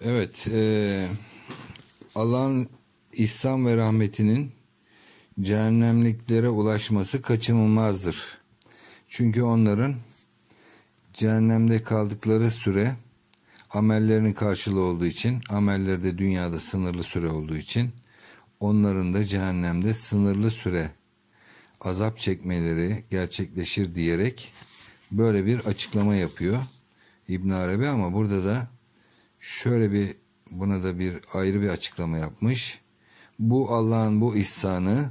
Evet, e, Allah'ın ihsan ve rahmetinin cehennemliklere ulaşması kaçınılmazdır. Çünkü onların cehennemde kaldıkları süre amellerinin karşılığı olduğu için, amelleri de dünyada sınırlı süre olduğu için onların da cehennemde sınırlı süre azap çekmeleri gerçekleşir diyerek böyle bir açıklama yapıyor İbn Arabi ama burada da şöyle bir buna da bir ayrı bir açıklama yapmış. Bu Allah'ın bu ihsanı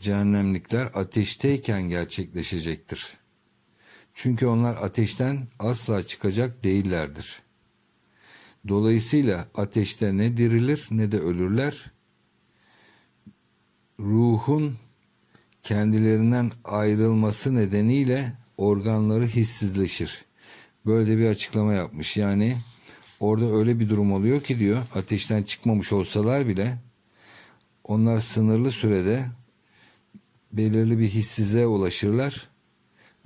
cehennemlikler ateşteyken gerçekleşecektir. Çünkü onlar ateşten asla çıkacak değillerdir. Dolayısıyla ateşte ne dirilir ne de ölürler. Ruhun kendilerinden ayrılması nedeniyle organları hissizleşir. Böyle bir açıklama yapmış. Yani orada öyle bir durum oluyor ki diyor ateşten çıkmamış olsalar bile onlar sınırlı sürede belirli bir hissizliğe ulaşırlar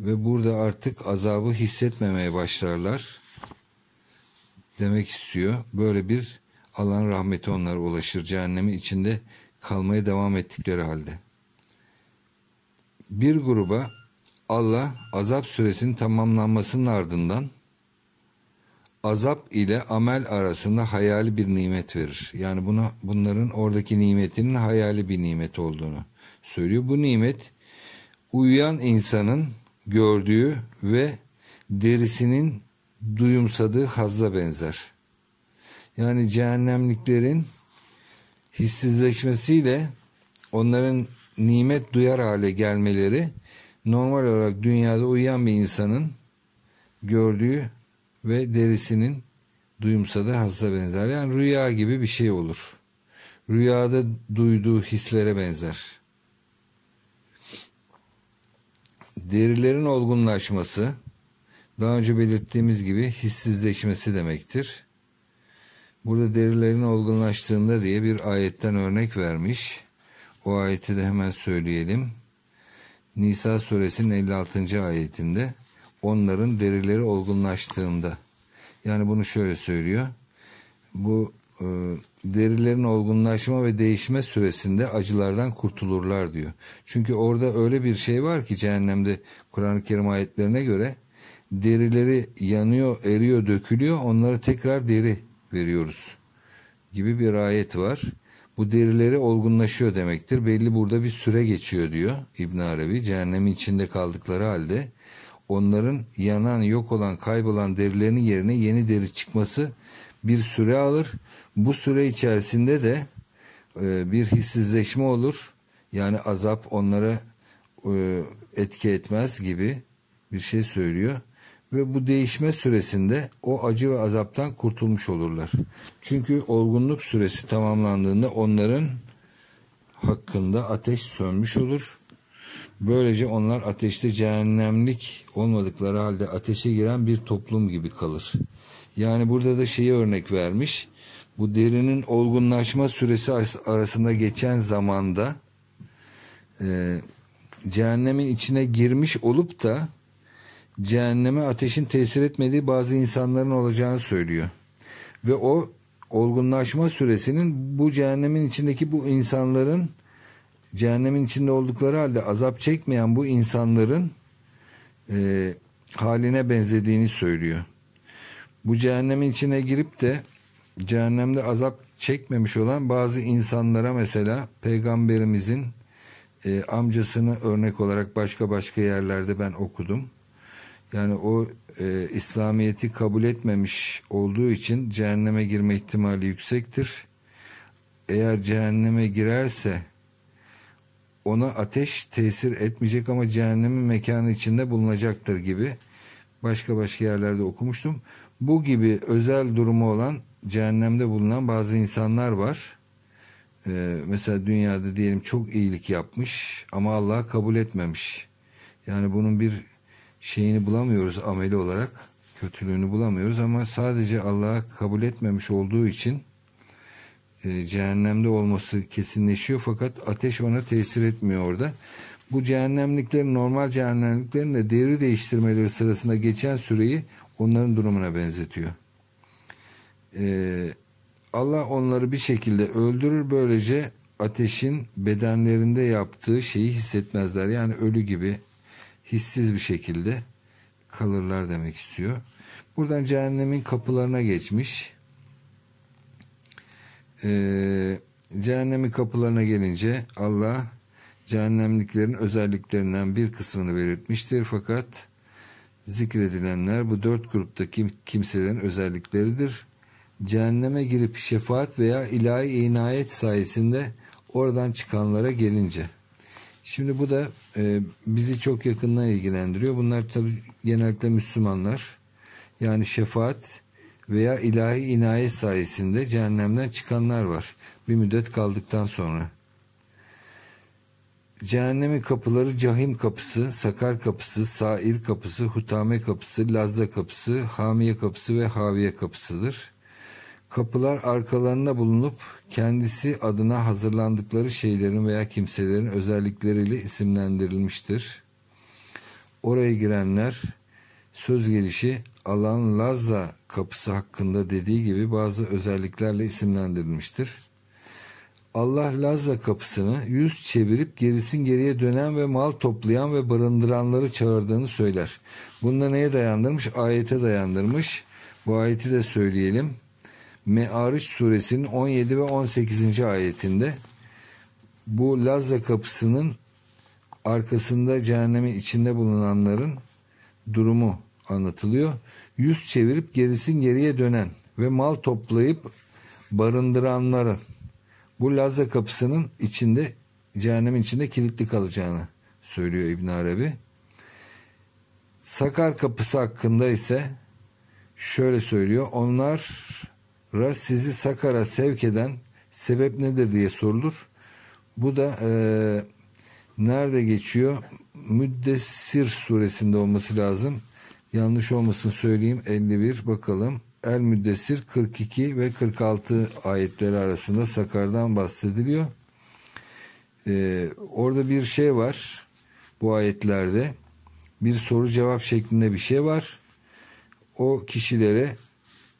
ve burada artık azabı hissetmemeye başlarlar demek istiyor. Böyle bir alan rahmeti onlara ulaşır cehennemin içinde kalmaya devam ettikleri halde. Bir gruba Allah azap süresinin tamamlanmasının ardından azap ile amel arasında hayali bir nimet verir. Yani buna bunların oradaki nimetinin hayali bir nimet olduğunu söylüyor. Bu nimet uyuyan insanın gördüğü ve derisinin duyumsadığı hazza benzer. Yani cehennemliklerin hissizleşmesiyle onların nimet duyar hale gelmeleri normal olarak dünyada uyuyan bir insanın gördüğü ve derisinin duyumsadığı hazza benzer. Yani rüya gibi bir şey olur. Rüyada duyduğu hislere benzer. Derilerin olgunlaşması daha önce belirttiğimiz gibi hissizleşmesi demektir. Burada derilerin olgunlaştığında diye bir ayetten örnek vermiş. O ayeti de hemen söyleyelim. Nisa suresinin 56. ayetinde onların derileri olgunlaştığında yani bunu şöyle söylüyor. Bu e, derilerin olgunlaşma ve değişme süresinde acılardan kurtulurlar diyor. Çünkü orada öyle bir şey var ki cehennemde Kur'an-ı Kerim ayetlerine göre derileri yanıyor, eriyor, dökülüyor. Onları tekrar deri veriyoruz gibi bir ayet var. Bu derileri olgunlaşıyor demektir. Belli burada bir süre geçiyor diyor İbn Arabi. Cehennemin içinde kaldıkları halde onların yanan, yok olan, kaybolan derilerinin yerine yeni deri çıkması bir süre alır. Bu süre içerisinde de e, bir hissizleşme olur. Yani azap onlara e, etki etmez gibi bir şey söylüyor. Ve bu değişme süresinde o acı ve azaptan kurtulmuş olurlar. Çünkü olgunluk süresi tamamlandığında onların hakkında ateş sönmüş olur Böylece onlar ateşte cehennemlik olmadıkları halde ateşe giren bir toplum gibi kalır. Yani burada da şeyi örnek vermiş. Bu derinin olgunlaşma süresi arasında geçen zamanda e, cehennemin içine girmiş olup da cehenneme ateşin tesir etmediği bazı insanların olacağını söylüyor. Ve o olgunlaşma süresinin bu cehennemin içindeki bu insanların cehennemin içinde oldukları halde azap çekmeyen bu insanların e, haline benzediğini söylüyor. Bu cehennemin içine girip de cehennemde azap çekmemiş olan bazı insanlara mesela peygamberimizin e, amcasını örnek olarak başka başka yerlerde ben okudum. Yani o e, İslamiyet'i kabul etmemiş olduğu için cehenneme girme ihtimali yüksektir. Eğer cehenneme girerse ona ateş tesir etmeyecek ama cehennemin mekanı içinde bulunacaktır gibi başka başka yerlerde okumuştum. Bu gibi özel durumu olan cehennemde bulunan bazı insanlar var. Ee, mesela dünyada diyelim çok iyilik yapmış ama Allah kabul etmemiş. Yani bunun bir şeyini bulamıyoruz ameli olarak. Kötülüğünü bulamıyoruz ama sadece Allah'a kabul etmemiş olduğu için e, cehennemde olması kesinleşiyor fakat ateş ona tesir etmiyor orada. Bu cehennemliklerin normal cehennemliklerin de deri değiştirmeleri sırasında geçen süreyi onların durumuna benzetiyor. E, Allah onları bir şekilde öldürür böylece ateşin bedenlerinde yaptığı şeyi hissetmezler. Yani ölü gibi hissiz bir şekilde kalırlar demek istiyor. Buradan cehennemin kapılarına geçmiş. Ee, cehennemin kapılarına gelince Allah cehennemliklerin özelliklerinden bir kısmını belirtmiştir. Fakat zikredilenler bu dört gruptaki kimselerin özellikleridir. Cehenneme girip şefaat veya ilahi inayet sayesinde oradan çıkanlara gelince. Şimdi bu da e, bizi çok yakından ilgilendiriyor. Bunlar tabi genellikle Müslümanlar. Yani şefaat veya ilahi inayet sayesinde cehennemden çıkanlar var. Bir müddet kaldıktan sonra. Cehennemin kapıları Cahim kapısı, Sakar kapısı, Sair kapısı, Hutame kapısı, Lazza kapısı, Hamiye kapısı ve Haviye kapısıdır. Kapılar arkalarına bulunup kendisi adına hazırlandıkları şeylerin veya kimselerin özellikleriyle isimlendirilmiştir. Oraya girenler söz gelişi Allah'ın Lazza kapısı hakkında dediği gibi bazı özelliklerle isimlendirilmiştir. Allah Lazza kapısını yüz çevirip gerisin geriye dönen ve mal toplayan ve barındıranları çağırdığını söyler. Bunda neye dayandırmış? Ayete dayandırmış. Bu ayeti de söyleyelim. Me'ariç suresinin 17 ve 18. ayetinde bu Lazza kapısının arkasında cehennemin içinde bulunanların durumu anlatılıyor. Yüz çevirip gerisin geriye dönen ve mal toplayıp barındıranların bu Lazza kapısının içinde cehennemin içinde kilitli kalacağını söylüyor İbn Arabi. Sakar kapısı hakkında ise şöyle söylüyor. Onlara sizi Sakar'a sevk eden sebep nedir diye sorulur. Bu da e, nerede geçiyor? Müddessir suresinde olması lazım. Yanlış olmasın söyleyeyim 51 bakalım. El Müddessir 42 ve 46 ayetleri arasında Sakar'dan bahsediliyor. Ee, orada bir şey var bu ayetlerde. Bir soru cevap şeklinde bir şey var. O kişilere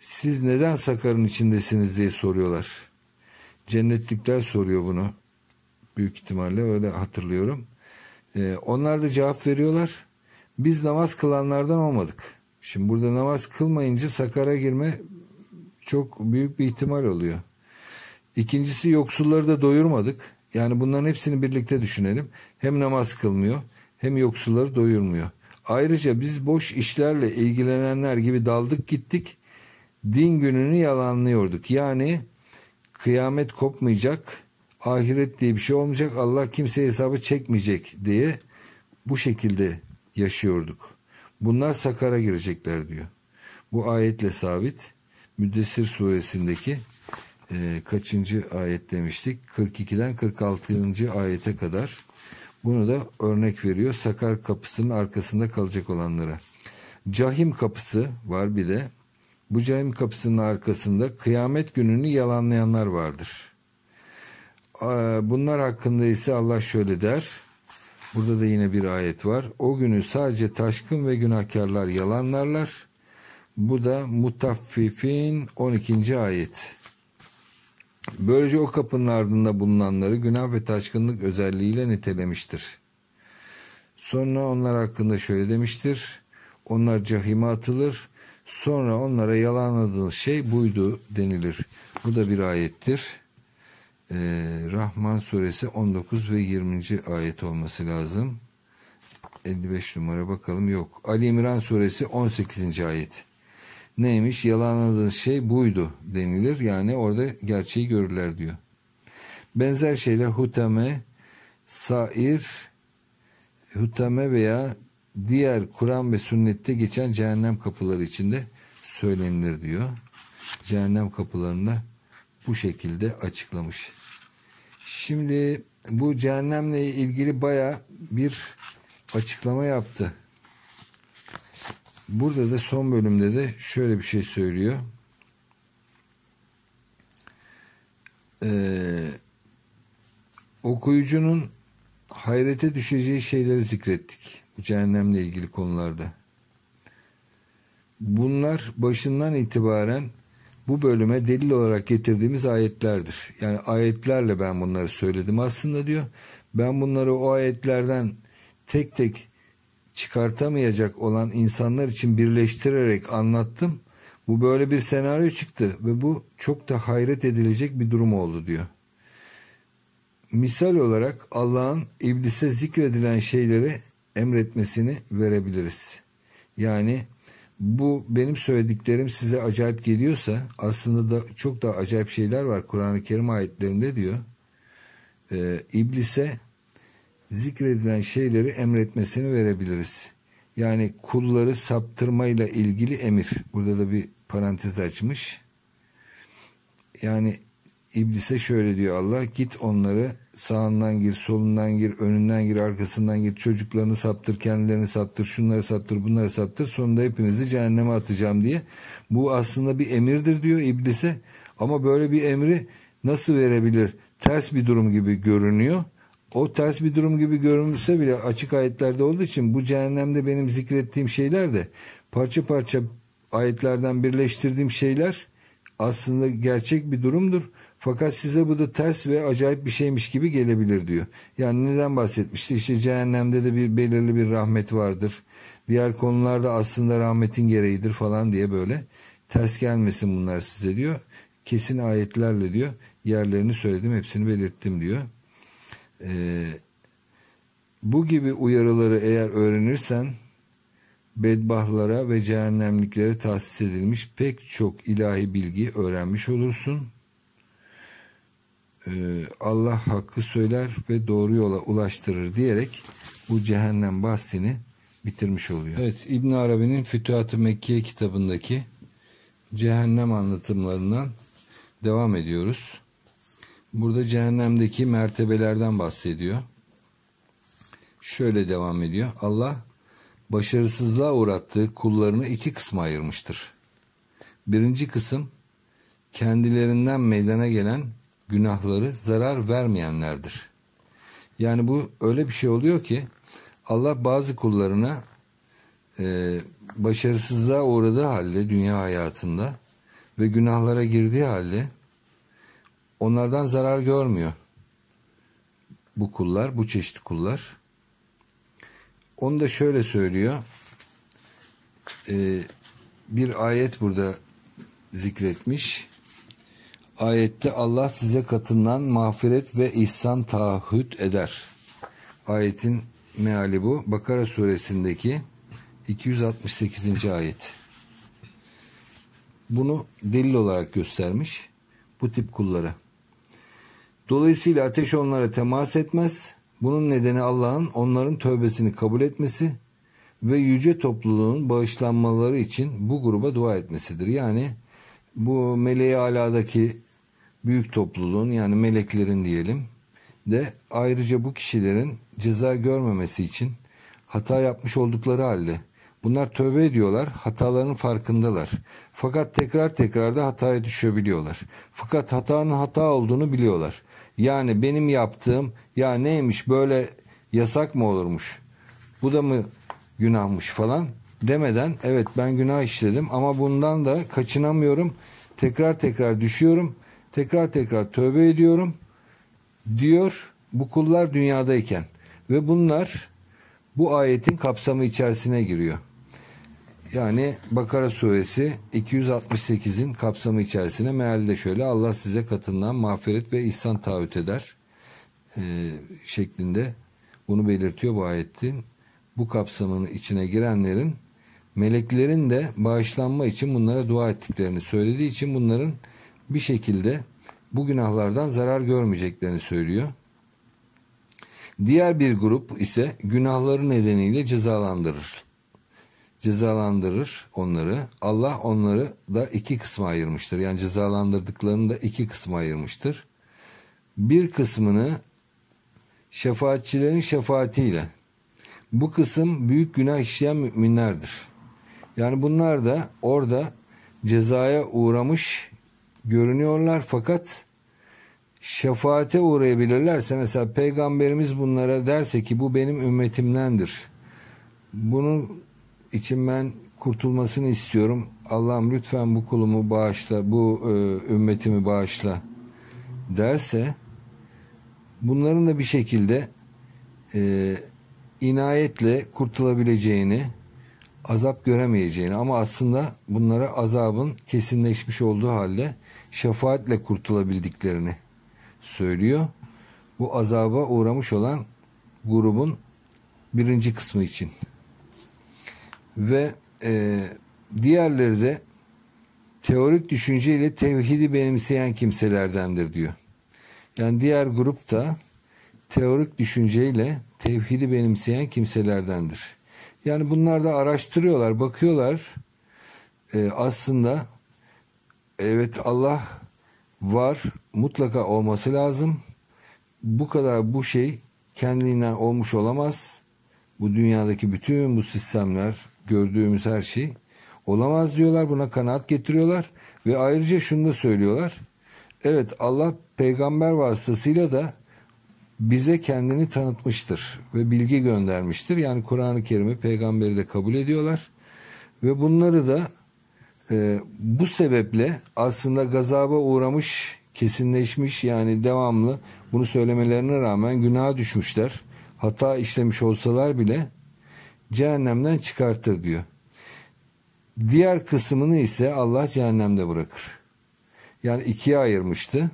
siz neden Sakar'ın içindesiniz diye soruyorlar. Cennetlikler soruyor bunu. Büyük ihtimalle öyle hatırlıyorum. Ee, onlar da cevap veriyorlar. Biz namaz kılanlardan olmadık. Şimdi burada namaz kılmayınca sakara girme çok büyük bir ihtimal oluyor. İkincisi yoksulları da doyurmadık. Yani bunların hepsini birlikte düşünelim. Hem namaz kılmıyor hem yoksulları doyurmuyor. Ayrıca biz boş işlerle ilgilenenler gibi daldık gittik. Din gününü yalanlıyorduk. Yani kıyamet kopmayacak, ahiret diye bir şey olmayacak, Allah kimseye hesabı çekmeyecek diye bu şekilde yaşıyorduk. Bunlar sakara girecekler diyor. Bu ayetle sabit. Müddessir suresindeki e, kaçıncı ayet demiştik? 42'den 46. ayete kadar. Bunu da örnek veriyor. Sakar kapısının arkasında kalacak olanlara. Cahim kapısı var bir de. Bu cahim kapısının arkasında kıyamet gününü yalanlayanlar vardır. Bunlar hakkında ise Allah şöyle der. Burada da yine bir ayet var. O günü sadece taşkın ve günahkarlar yalanlarlar. Bu da Mutaffifin 12. ayet. Böylece o kapının ardında bulunanları günah ve taşkınlık özelliğiyle nitelemiştir. Sonra onlar hakkında şöyle demiştir. Onlar cahime atılır. Sonra onlara yalanladığınız şey buydu denilir. Bu da bir ayettir e, Rahman suresi 19 ve 20. ayet olması lazım. 55 numara bakalım yok. Ali İmran suresi 18. ayet. Neymiş? Yalanladığınız şey buydu denilir. Yani orada gerçeği görürler diyor. Benzer şeyler hutame, sair, hutame veya diğer Kur'an ve sünnette geçen cehennem kapıları içinde söylenilir diyor. Cehennem kapılarında bu şekilde açıklamış. Şimdi bu cehennemle ilgili baya bir açıklama yaptı. Burada da son bölümde de şöyle bir şey söylüyor. Ee, okuyucunun hayrete düşeceği şeyleri zikrettik. Bu cehennemle ilgili konularda. Bunlar başından itibaren bu bölüme delil olarak getirdiğimiz ayetlerdir. Yani ayetlerle ben bunları söyledim aslında diyor. Ben bunları o ayetlerden tek tek çıkartamayacak olan insanlar için birleştirerek anlattım. Bu böyle bir senaryo çıktı ve bu çok da hayret edilecek bir durum oldu diyor. Misal olarak Allah'ın iblise zikredilen şeyleri emretmesini verebiliriz. Yani bu benim söylediklerim size acayip geliyorsa aslında da çok daha acayip şeyler var Kur'an-ı Kerim ayetlerinde diyor. Ee, iblise zikredilen şeyleri emretmesini verebiliriz. Yani kulları saptırmayla ilgili emir. Burada da bir parantez açmış. Yani iblise şöyle diyor Allah git onları sağından gir, solundan gir, önünden gir, arkasından gir, çocuklarını saptır, kendilerini saptır, şunları saptır, bunları saptır, sonunda hepinizi cehenneme atacağım diye. Bu aslında bir emirdir diyor iblise ama böyle bir emri nasıl verebilir? Ters bir durum gibi görünüyor. O ters bir durum gibi görünse bile açık ayetlerde olduğu için bu cehennemde benim zikrettiğim şeyler de parça parça ayetlerden birleştirdiğim şeyler aslında gerçek bir durumdur. Fakat size bu da ters ve acayip bir şeymiş gibi gelebilir diyor. Yani neden bahsetmişti? İşte cehennemde de bir belirli bir rahmet vardır. Diğer konularda aslında rahmetin gereğidir falan diye böyle ters gelmesin bunlar size diyor. Kesin ayetlerle diyor yerlerini söyledim hepsini belirttim diyor. Ee, bu gibi uyarıları eğer öğrenirsen bedbahlara ve cehennemliklere tahsis edilmiş pek çok ilahi bilgi öğrenmiş olursun. Ee, Allah hakkı söyler ve doğru yola ulaştırır diyerek bu cehennem bahsini bitirmiş oluyor. Evet İbn Arabi'nin Fütuhat-ı Mekkiye kitabındaki cehennem anlatımlarından devam ediyoruz. Burada cehennemdeki mertebelerden bahsediyor. Şöyle devam ediyor. Allah başarısızlığa uğrattığı kullarını iki kısma ayırmıştır. Birinci kısım kendilerinden meydana gelen günahları zarar vermeyenlerdir. Yani bu öyle bir şey oluyor ki Allah bazı kullarına e, başarısızlığa uğradığı halde dünya hayatında ve günahlara girdiği halde onlardan zarar görmüyor. Bu kullar, bu çeşit kullar. Onu da şöyle söylüyor. Ee, bir ayet burada zikretmiş. Ayette Allah size katından mağfiret ve ihsan taahhüt eder. Ayetin meali bu. Bakara suresindeki 268. ayet. Bunu delil olarak göstermiş bu tip kullara. Dolayısıyla ateş onlara temas etmez. Bunun nedeni Allah'ın onların tövbesini kabul etmesi ve yüce topluluğun bağışlanmaları için bu gruba dua etmesidir. Yani bu meleği aladaki büyük topluluğun yani meleklerin diyelim de ayrıca bu kişilerin ceza görmemesi için hata yapmış oldukları halde bunlar tövbe ediyorlar, hataların farkındalar. Fakat tekrar tekrar da hataya düşebiliyorlar. Fakat hatanın hata olduğunu biliyorlar. Yani benim yaptığım ya neymiş böyle yasak mı olurmuş? Bu da mı günahmış falan demeden evet ben günah işledim ama bundan da kaçınamıyorum. Tekrar tekrar düşüyorum. Tekrar tekrar tövbe ediyorum diyor bu kullar dünyadayken ve bunlar bu ayetin kapsamı içerisine giriyor. Yani Bakara suresi 268'in kapsamı içerisine mealde şöyle Allah size katından mağfiret ve ihsan taahhüt eder e, şeklinde bunu belirtiyor bu ayetin. Bu kapsamın içine girenlerin meleklerin de bağışlanma için bunlara dua ettiklerini söylediği için bunların bir şekilde bu günahlardan zarar görmeyeceklerini söylüyor. Diğer bir grup ise günahları nedeniyle cezalandırır cezalandırır onları. Allah onları da iki kısma ayırmıştır. Yani cezalandırdıklarını da iki kısma ayırmıştır. Bir kısmını şefaatçilerin şefaatiyle. Bu kısım büyük günah işleyen müminlerdir. Yani bunlar da orada cezaya uğramış görünüyorlar fakat şefaate uğrayabilirlerse mesela peygamberimiz bunlara derse ki bu benim ümmetimdendir. Bunun için ben kurtulmasını istiyorum. Allah'ım lütfen bu kulumu bağışla, bu e, ümmetimi bağışla derse bunların da bir şekilde e, inayetle kurtulabileceğini, azap göremeyeceğini ama aslında bunlara azabın kesinleşmiş olduğu halde şefaatle kurtulabildiklerini söylüyor. Bu azaba uğramış olan grubun birinci kısmı için. Ve e, diğerleri de teorik düşünceyle tevhidi benimseyen kimselerdendir diyor. Yani diğer grup da teorik düşünceyle tevhidi benimseyen kimselerdendir. Yani bunlar da araştırıyorlar, bakıyorlar. Ee, aslında evet Allah var, mutlaka olması lazım. Bu kadar bu şey kendiliğinden olmuş olamaz. Bu dünyadaki bütün bu sistemler, gördüğümüz her şey olamaz diyorlar. Buna kanaat getiriyorlar ve ayrıca şunu da söylüyorlar. Evet Allah peygamber vasıtasıyla da bize kendini tanıtmıştır ve bilgi göndermiştir. Yani Kur'an-ı Kerim'i peygamberi de kabul ediyorlar. Ve bunları da e, bu sebeple aslında gazaba uğramış, kesinleşmiş yani devamlı bunu söylemelerine rağmen günaha düşmüşler. Hata işlemiş olsalar bile cehennemden çıkartır diyor. Diğer kısmını ise Allah cehennemde bırakır. Yani ikiye ayırmıştı.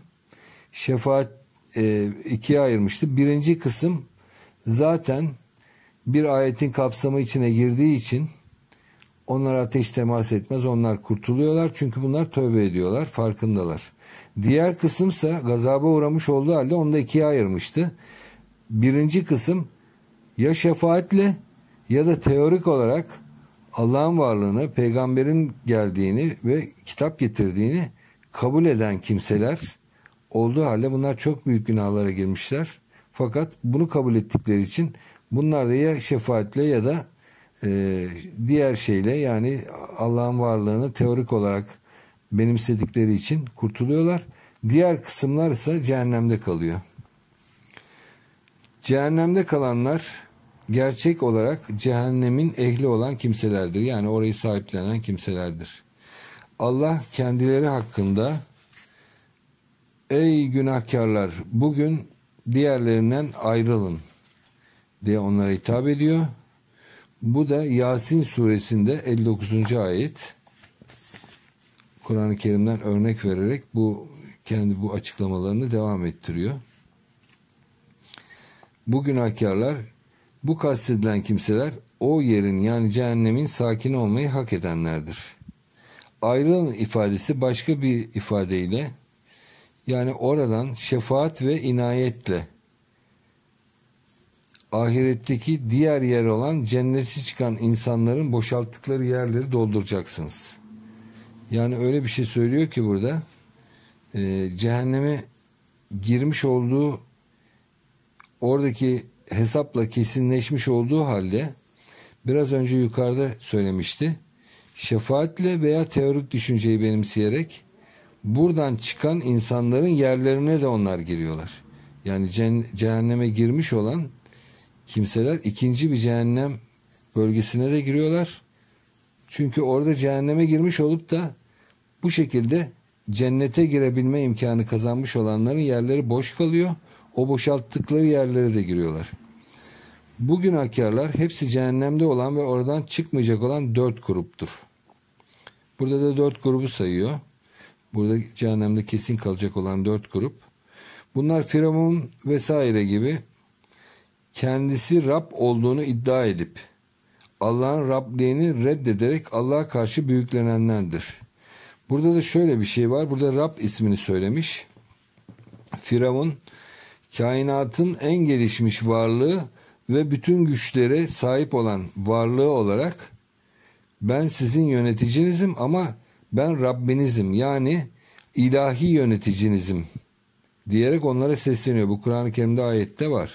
Şefaat e, ikiye ayırmıştı. Birinci kısım zaten bir ayetin kapsamı içine girdiği için onlar ateş temas etmez. Onlar kurtuluyorlar. Çünkü bunlar tövbe ediyorlar. Farkındalar. Diğer kısımsa gazaba uğramış olduğu halde onu da ikiye ayırmıştı. Birinci kısım ya şefaatle ya da teorik olarak Allah'ın varlığını, peygamberin geldiğini ve kitap getirdiğini kabul eden kimseler olduğu halde bunlar çok büyük günahlara girmişler. Fakat bunu kabul ettikleri için bunlar da ya şefaatle ya da e, diğer şeyle yani Allah'ın varlığını teorik olarak benimsedikleri için kurtuluyorlar. Diğer kısımlar ise cehennemde kalıyor. Cehennemde kalanlar gerçek olarak cehennemin ehli olan kimselerdir. Yani orayı sahiplenen kimselerdir. Allah kendileri hakkında ey günahkarlar bugün diğerlerinden ayrılın diye onlara hitap ediyor. Bu da Yasin suresinde 59. ayet. Kur'an-ı Kerim'den örnek vererek bu kendi bu açıklamalarını devam ettiriyor. Bu günahkarlar bu kastedilen kimseler o yerin yani cehennemin sakin olmayı hak edenlerdir. Ayrılın ifadesi başka bir ifadeyle yani oradan şefaat ve inayetle ahiretteki diğer yer olan cenneti çıkan insanların boşalttıkları yerleri dolduracaksınız. Yani öyle bir şey söylüyor ki burada e, cehenneme girmiş olduğu oradaki hesapla kesinleşmiş olduğu halde biraz önce yukarıda söylemişti. Şefaatle veya teorik düşünceyi benimseyerek buradan çıkan insanların yerlerine de onlar giriyorlar. Yani cehenneme girmiş olan kimseler ikinci bir cehennem bölgesine de giriyorlar. Çünkü orada cehenneme girmiş olup da bu şekilde cennete girebilme imkanı kazanmış olanların yerleri boş kalıyor. O boşalttıkları yerlere de giriyorlar. Bu günahkarlar hepsi cehennemde olan ve oradan çıkmayacak olan dört gruptur. Burada da dört grubu sayıyor. Burada cehennemde kesin kalacak olan dört grup. Bunlar Firavun vesaire gibi kendisi Rab olduğunu iddia edip Allah'ın Rabliğini reddederek Allah'a karşı büyüklenenlerdir. Burada da şöyle bir şey var. Burada Rab ismini söylemiş. Firavun kainatın en gelişmiş varlığı ve bütün güçlere sahip olan varlığı olarak ben sizin yöneticinizim ama ben Rabbinizim yani ilahi yöneticinizim diyerek onlara sesleniyor. Bu Kur'an-ı Kerim'de ayette var.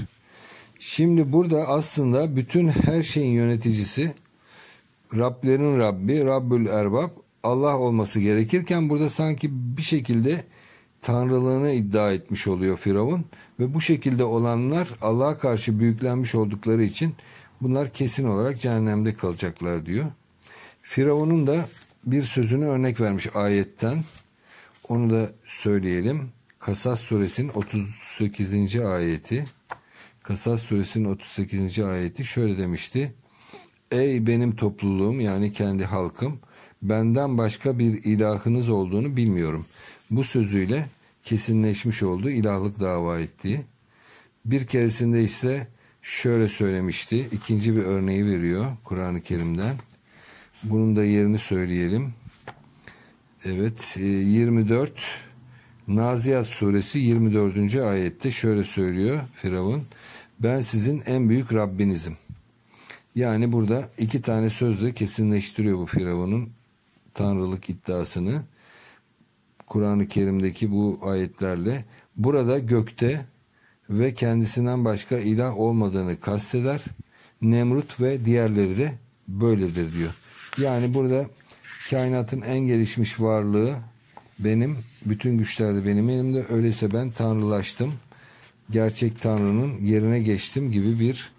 Şimdi burada aslında bütün her şeyin yöneticisi Rablerin Rabbi, Rabbül Erbab Allah olması gerekirken burada sanki bir şekilde tanrılığını iddia etmiş oluyor Firavun ve bu şekilde olanlar Allah'a karşı büyüklenmiş oldukları için bunlar kesin olarak cehennemde kalacaklar diyor. Firavun'un da bir sözünü örnek vermiş ayetten. Onu da söyleyelim. Kasas suresinin 38. ayeti. Kasas suresinin 38. ayeti şöyle demişti. Ey benim topluluğum yani kendi halkım benden başka bir ilahınız olduğunu bilmiyorum. Bu sözüyle kesinleşmiş oldu ilahlık dava ettiği. Bir keresinde ise şöyle söylemişti. İkinci bir örneği veriyor Kur'an-ı Kerim'den. Bunun da yerini söyleyelim. Evet 24 e, Naziyat suresi 24. ayette şöyle söylüyor Firavun. Ben sizin en büyük Rabbinizim. Yani burada iki tane sözle kesinleştiriyor bu Firavun'un tanrılık iddiasını. Kur'an-ı Kerim'deki bu ayetlerle. Burada gökte ve kendisinden başka ilah olmadığını kasteder. Nemrut ve diğerleri de böyledir diyor. Yani burada kainatın en gelişmiş varlığı benim, bütün güçler de benim elimde. Öyleyse ben tanrılaştım. Gerçek tanrının yerine geçtim gibi bir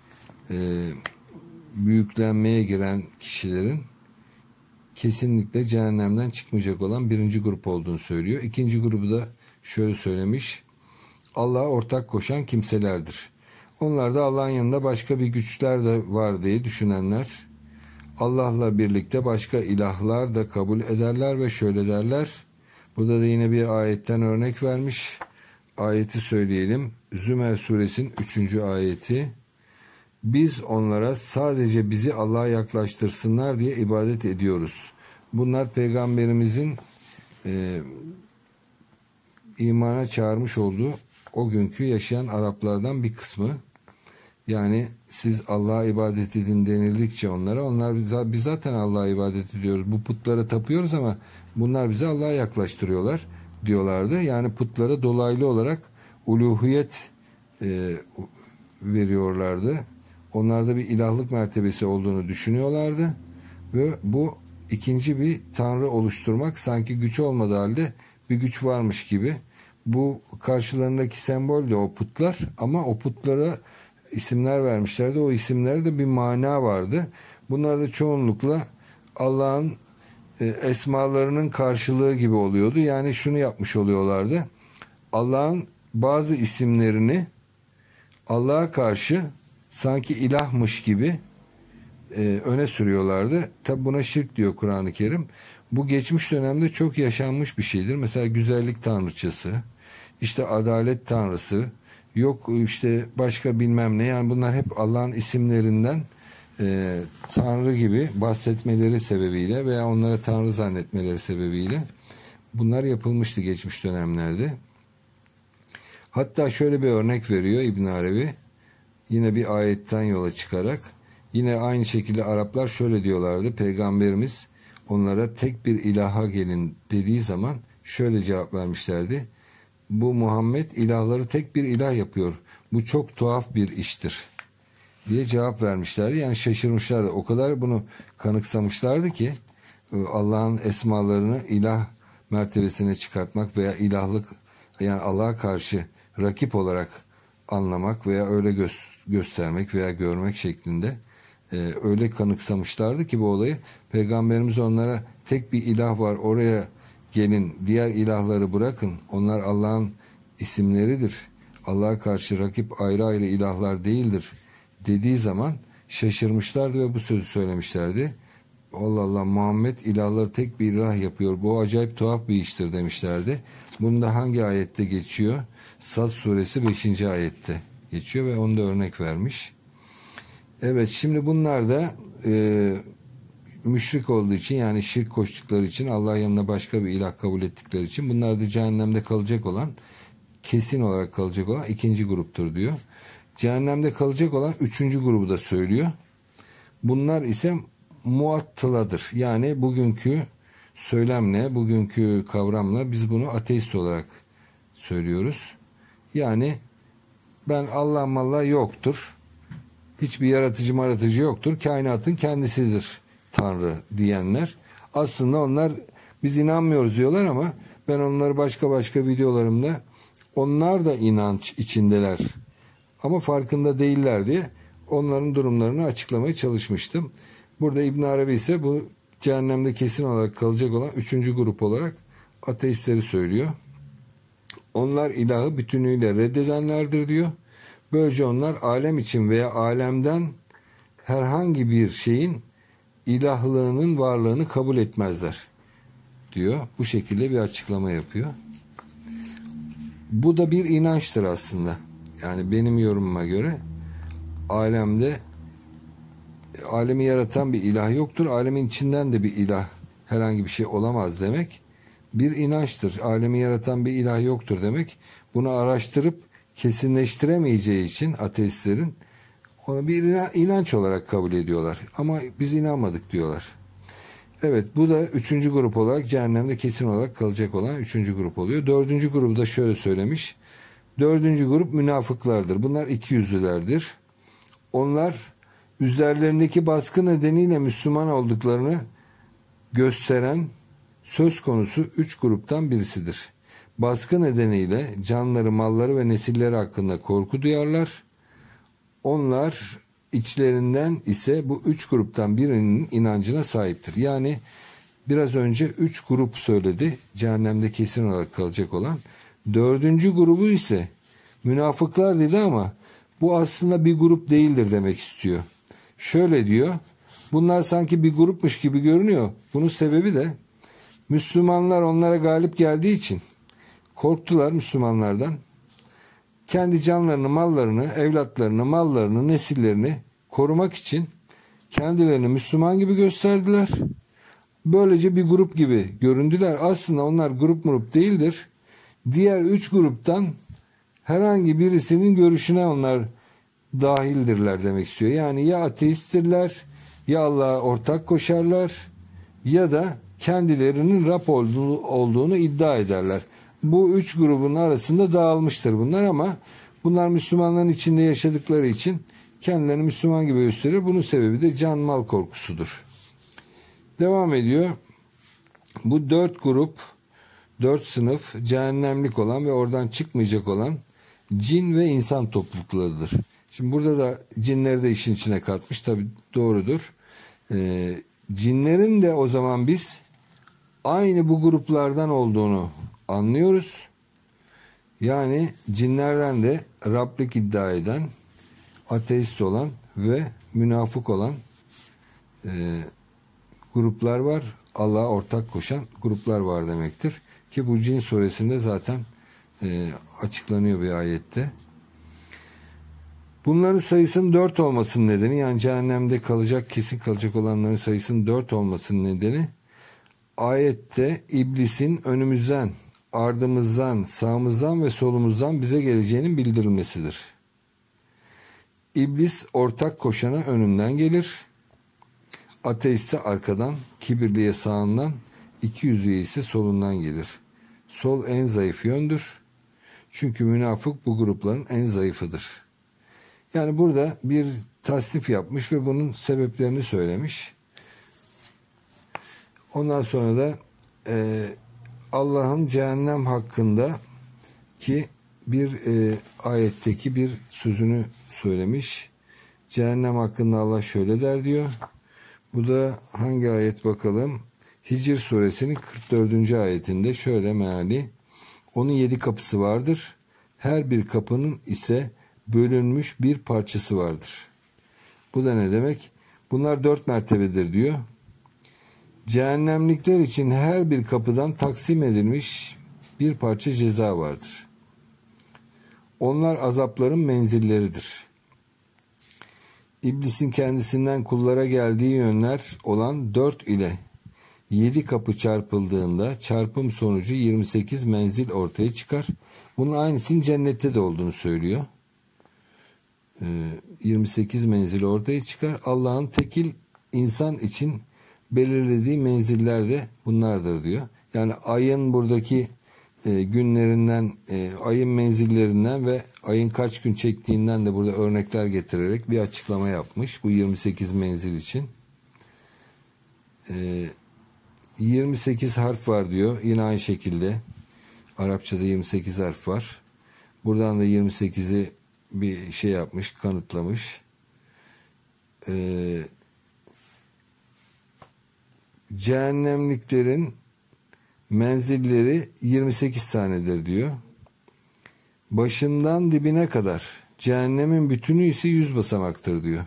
e, büyüklenmeye giren kişilerin kesinlikle cehennemden çıkmayacak olan birinci grup olduğunu söylüyor. İkinci grubu da şöyle söylemiş. Allah'a ortak koşan kimselerdir. Onlar da Allah'ın yanında başka bir güçler de var diye düşünenler. Allah'la birlikte başka ilahlar da kabul ederler ve şöyle derler. Burada da yine bir ayetten örnek vermiş. Ayeti söyleyelim. Zümer suresinin 3. ayeti. Biz onlara sadece bizi Allah'a yaklaştırsınlar diye ibadet ediyoruz. Bunlar peygamberimizin e, imana çağırmış olduğu o günkü yaşayan Araplardan bir kısmı. Yani siz Allah'a ibadet edin denildikçe onlara onlar biz zaten Allah'a ibadet ediyoruz. Bu putlara tapıyoruz ama bunlar bizi Allah'a yaklaştırıyorlar diyorlardı. Yani putlara dolaylı olarak uluhiyet e, veriyorlardı. Onlarda bir ilahlık mertebesi olduğunu düşünüyorlardı. Ve bu ikinci bir tanrı oluşturmak sanki güç olmadığı halde bir güç varmış gibi. Bu karşılarındaki sembol de o putlar ama o putlara isimler vermişlerdi. O isimlerde bir mana vardı. Bunlar da çoğunlukla Allah'ın e, esmalarının karşılığı gibi oluyordu. Yani şunu yapmış oluyorlardı. Allah'ın bazı isimlerini Allah'a karşı sanki ilahmış gibi e, öne sürüyorlardı. Tabi buna şirk diyor Kur'an-ı Kerim. Bu geçmiş dönemde çok yaşanmış bir şeydir. Mesela güzellik tanrıçası, işte adalet tanrısı, yok işte başka bilmem ne. Yani bunlar hep Allah'ın isimlerinden e, tanrı gibi bahsetmeleri sebebiyle veya onlara tanrı zannetmeleri sebebiyle bunlar yapılmıştı geçmiş dönemlerde. Hatta şöyle bir örnek veriyor İbn Arabi. Yine bir ayetten yola çıkarak yine aynı şekilde Araplar şöyle diyorlardı. Peygamberimiz onlara tek bir ilaha gelin dediği zaman şöyle cevap vermişlerdi. Bu Muhammed ilahları tek bir ilah yapıyor. Bu çok tuhaf bir iştir diye cevap vermişlerdi. Yani şaşırmışlardı. O kadar bunu kanıksamışlardı ki e, Allah'ın esmalarını ilah mertebesine çıkartmak veya ilahlık yani Allah'a karşı rakip olarak anlamak veya öyle gö göstermek veya görmek şeklinde e, öyle kanıksamışlardı ki bu olayı peygamberimiz onlara tek bir ilah var oraya gelin diğer ilahları bırakın onlar Allah'ın isimleridir Allah'a karşı rakip ayrı ayrı ilahlar değildir dediği zaman şaşırmışlardı ve bu sözü söylemişlerdi. Allah Allah Muhammed ilahları tek bir ilah yapıyor. Bu acayip tuhaf bir iştir demişlerdi. Bunu da hangi ayette geçiyor? Sad suresi 5. ayette geçiyor ve onu da örnek vermiş. Evet şimdi bunlar da e, müşrik olduğu için yani şirk koştukları için Allah yanına başka bir ilah kabul ettikleri için bunlar da cehennemde kalacak olan kesin olarak kalacak olan ikinci gruptur diyor. Cehennemde kalacak olan üçüncü grubu da söylüyor. Bunlar ise muattıladır. Yani bugünkü söylemle, bugünkü kavramla biz bunu ateist olarak söylüyoruz. Yani ben Allah mallah yoktur. Hiçbir yaratıcı maratıcı yoktur. Kainatın kendisidir Tanrı diyenler. Aslında onlar biz inanmıyoruz diyorlar ama ben onları başka başka videolarımda onlar da inanç içindeler ama farkında değiller diye onların durumlarını açıklamaya çalışmıştım. Burada İbn Arabi ise bu cehennemde kesin olarak kalacak olan üçüncü grup olarak ateistleri söylüyor. Onlar ilahı bütünüyle reddedenlerdir diyor. Böylece onlar alem için veya alemden herhangi bir şeyin ilahlığının varlığını kabul etmezler diyor. Bu şekilde bir açıklama yapıyor. Bu da bir inançtır aslında. Yani benim yorumuma göre alemde alemi yaratan bir ilah yoktur. Alemin içinden de bir ilah herhangi bir şey olamaz demek bir inançtır. Alemi yaratan bir ilah yoktur demek. Bunu araştırıp kesinleştiremeyeceği için ateistlerin onu bir inanç olarak kabul ediyorlar. Ama biz inanmadık diyorlar. Evet bu da üçüncü grup olarak cehennemde kesin olarak kalacak olan üçüncü grup oluyor. Dördüncü grubu da şöyle söylemiş. Dördüncü grup münafıklardır. Bunlar iki yüzlülerdir. Onlar üzerlerindeki baskı nedeniyle Müslüman olduklarını gösteren söz konusu üç gruptan birisidir. Baskı nedeniyle canları, malları ve nesilleri hakkında korku duyarlar. Onlar içlerinden ise bu üç gruptan birinin inancına sahiptir. Yani biraz önce üç grup söyledi cehennemde kesin olarak kalacak olan. Dördüncü grubu ise münafıklar dedi ama bu aslında bir grup değildir demek istiyor. Şöyle diyor, bunlar sanki bir grupmuş gibi görünüyor. Bunun sebebi de Müslümanlar onlara galip geldiği için korktular Müslümanlardan. Kendi canlarını, mallarını, evlatlarını, mallarını, nesillerini korumak için kendilerini Müslüman gibi gösterdiler. Böylece bir grup gibi göründüler. Aslında onlar grup grup değildir. Diğer üç gruptan herhangi birisinin görüşüne onlar dahildirler demek istiyor. Yani ya ateisttirler ya Allah'a ortak koşarlar ya da kendilerinin Rab olduğunu, olduğunu iddia ederler. Bu üç grubun arasında dağılmıştır bunlar ama bunlar Müslümanların içinde yaşadıkları için kendilerini Müslüman gibi gösteriyor. Bunun sebebi de can mal korkusudur. Devam ediyor. Bu dört grup, dört sınıf cehennemlik olan ve oradan çıkmayacak olan cin ve insan topluluklarıdır. Şimdi burada da cinleri de işin içine katmış. Tabi doğrudur. Ee, cinlerin de o zaman biz aynı bu gruplardan olduğunu anlıyoruz. Yani cinlerden de Rablik iddia eden, ateist olan ve münafık olan e, gruplar var. Allah'a ortak koşan gruplar var demektir. Ki bu cin suresinde zaten e, açıklanıyor bir ayette. Bunların sayısının dört olmasının nedeni yani cehennemde kalacak kesin kalacak olanların sayısının dört olmasının nedeni ayette iblisin önümüzden, ardımızdan, sağımızdan ve solumuzdan bize geleceğinin bildirilmesidir. İblis ortak koşana önünden gelir. Ateiste arkadan, kibirliye sağından, iki yüzlüye ise solundan gelir. Sol en zayıf yöndür. Çünkü münafık bu grupların en zayıfıdır. Yani burada bir tasnif yapmış ve bunun sebeplerini söylemiş. Ondan sonra da e, Allah'ın cehennem hakkında ki bir e, ayetteki bir sözünü söylemiş. Cehennem hakkında Allah şöyle der diyor. Bu da hangi ayet bakalım? Hicr suresinin 44. ayetinde şöyle meali. Onun yedi kapısı vardır. Her bir kapının ise bölünmüş bir parçası vardır. Bu da ne demek? Bunlar dört mertebedir diyor. Cehennemlikler için her bir kapıdan taksim edilmiş bir parça ceza vardır. Onlar azapların menzilleridir. İblisin kendisinden kullara geldiği yönler olan dört ile yedi kapı çarpıldığında çarpım sonucu 28 menzil ortaya çıkar. Bunun aynısının cennette de olduğunu söylüyor. 28 ee, menzil ortaya çıkar. Allah'ın tekil insan için belirlediği menziller de bunlardır diyor. Yani ayın buradaki e, günlerinden, e, ayın menzillerinden ve ayın kaç gün çektiğinden de burada örnekler getirerek bir açıklama yapmış bu 28 menzil için. E, 28 harf var diyor. Yine aynı şekilde Arapçada 28 harf var. Buradan da 28'i bir şey yapmış, kanıtlamış. Ee, cehennemliklerin menzilleri 28 tanedir diyor. Başından dibine kadar cehennemin bütünü ise 100 basamaktır diyor.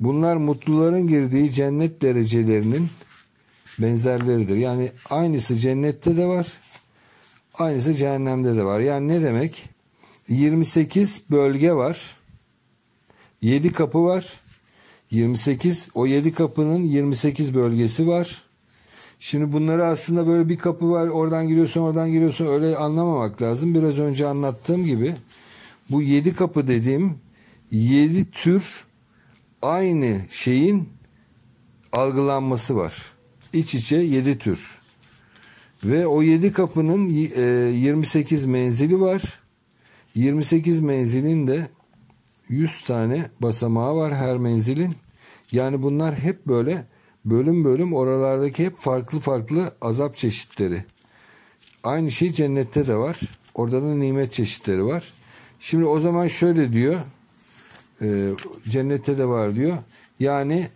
Bunlar mutluların girdiği cennet derecelerinin benzerleridir. Yani aynısı cennette de var, aynısı cehennemde de var. Yani ne demek? 28 bölge var. 7 kapı var. 28 o 7 kapının 28 bölgesi var. Şimdi bunları aslında böyle bir kapı var oradan giriyorsun oradan giriyorsun öyle anlamamak lazım. Biraz önce anlattığım gibi bu 7 kapı dediğim 7 tür aynı şeyin algılanması var. İç içe 7 tür. Ve o 7 kapının 28 e, menzili var. 28 menzilin de 100 tane basamağı var her menzilin. Yani bunlar hep böyle bölüm bölüm oralardaki hep farklı farklı azap çeşitleri. Aynı şey cennette de var. Orada da nimet çeşitleri var. Şimdi o zaman şöyle diyor. E, cennette de var diyor. Yani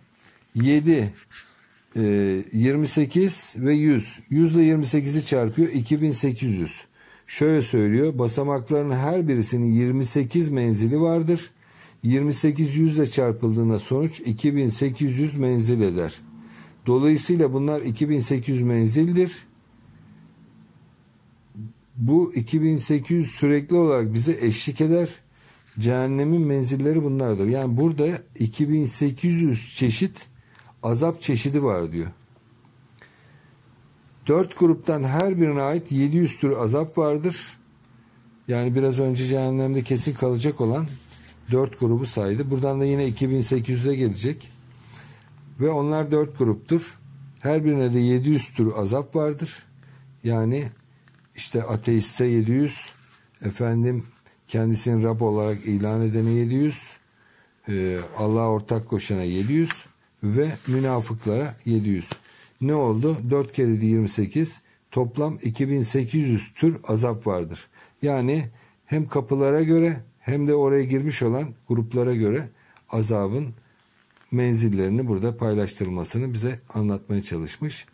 7, e, 28 ve 100. 100 ile 28'i çarpıyor 2800. Şöyle söylüyor. Basamakların her birisinin 28 menzili vardır. 28 100 ile çarpıldığında sonuç 2800 menzil eder. Dolayısıyla bunlar 2800 menzildir. Bu 2800 sürekli olarak bize eşlik eder. Cehennemin menzilleri bunlardır. Yani burada 2800 çeşit azap çeşidi var diyor. Dört gruptan her birine ait 700 tür azap vardır. Yani biraz önce cehennemde kesin kalacak olan dört grubu saydı. Buradan da yine 2800'e gelecek. Ve onlar dört gruptur. Her birine de 700 tür azap vardır. Yani işte ateiste 700, efendim kendisini Rab olarak ilan edene 700, e, Allah'a ortak koşana 700 ve münafıklara 700. Ne oldu? 4 kere de 28 toplam 2800 tür azap vardır. Yani hem kapılara göre hem de oraya girmiş olan gruplara göre azabın menzillerini burada paylaştırılmasını bize anlatmaya çalışmış.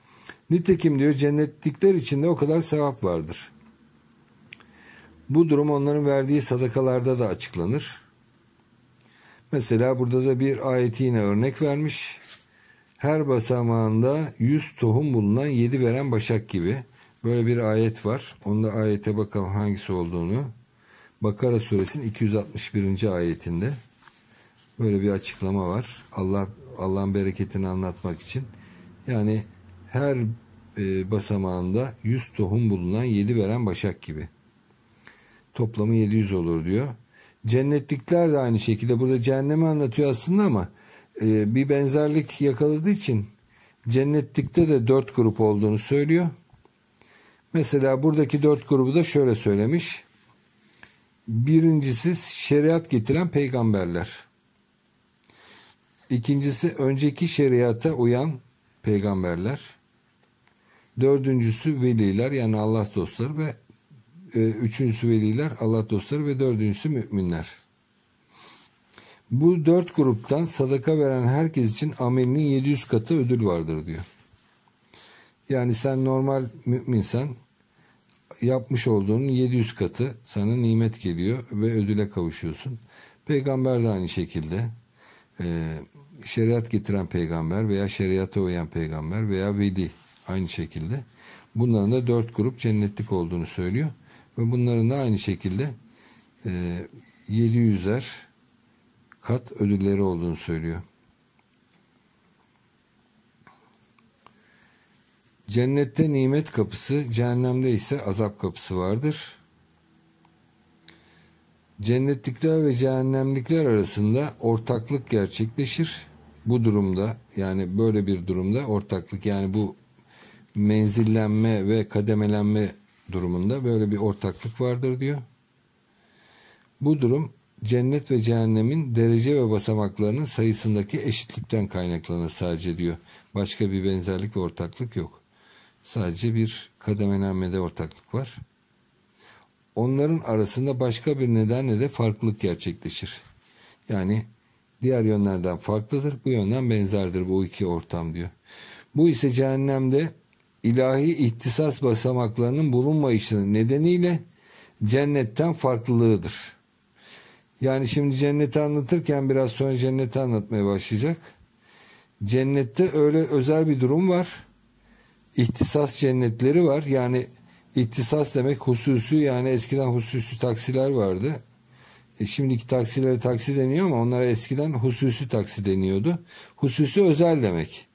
Nitekim diyor cennetlikler içinde o kadar sevap vardır. Bu durum onların verdiği sadakalarda da açıklanır. Mesela burada da bir ayeti yine örnek vermiş. Her basamağında yüz tohum bulunan yedi veren başak gibi. Böyle bir ayet var. Onda ayete bakalım hangisi olduğunu. Bakara suresinin 261. ayetinde böyle bir açıklama var. Allah Allah'ın bereketini anlatmak için. Yani her e, basamağında 100 tohum bulunan 7 veren başak gibi. Toplamı 700 olur diyor. Cennetlikler de aynı şekilde. Burada cehennemi anlatıyor aslında ama e, bir benzerlik yakaladığı için cennetlikte de dört grup olduğunu söylüyor. Mesela buradaki dört grubu da şöyle söylemiş. Birincisi şeriat getiren peygamberler. İkincisi önceki şeriata uyan peygamberler. Dördüncüsü veliler yani Allah dostları ve e, üçüncüsü veliler Allah dostları ve dördüncüsü müminler. Bu dört gruptan sadaka veren herkes için amelinin 700 katı ödül vardır diyor. Yani sen normal müminsen yapmış olduğunun 700 katı sana nimet geliyor ve ödüle kavuşuyorsun. Peygamber de aynı şekilde e, şeriat getiren peygamber veya şeriata uyan peygamber veya veli aynı şekilde. Bunların da dört grup cennetlik olduğunu söylüyor. Ve bunların da aynı şekilde e, 700'er kat ödülleri olduğunu söylüyor. Cennette nimet kapısı, cehennemde ise azap kapısı vardır. Cennetlikler ve cehennemlikler arasında ortaklık gerçekleşir. Bu durumda yani böyle bir durumda ortaklık yani bu menzillenme ve kademelenme durumunda böyle bir ortaklık vardır diyor. Bu durum cennet ve cehennemin derece ve basamaklarının sayısındaki eşitlikten kaynaklanır sadece diyor. Başka bir benzerlik ve ortaklık yok. Sadece bir kademelenmede ortaklık var. Onların arasında başka bir nedenle de farklılık gerçekleşir. Yani diğer yönlerden farklıdır. Bu yönden benzerdir bu iki ortam diyor. Bu ise cehennemde ilahi ihtisas basamaklarının bulunmayışı nedeniyle cennetten farklılığıdır. Yani şimdi cenneti anlatırken biraz sonra cenneti anlatmaya başlayacak. Cennette öyle özel bir durum var. İhtisas cennetleri var. Yani ihtisas demek hususi yani eskiden hususi taksiler vardı. E şimdiki taksilere taksi deniyor ama onlara eskiden hususi taksi deniyordu. Hususi özel demek.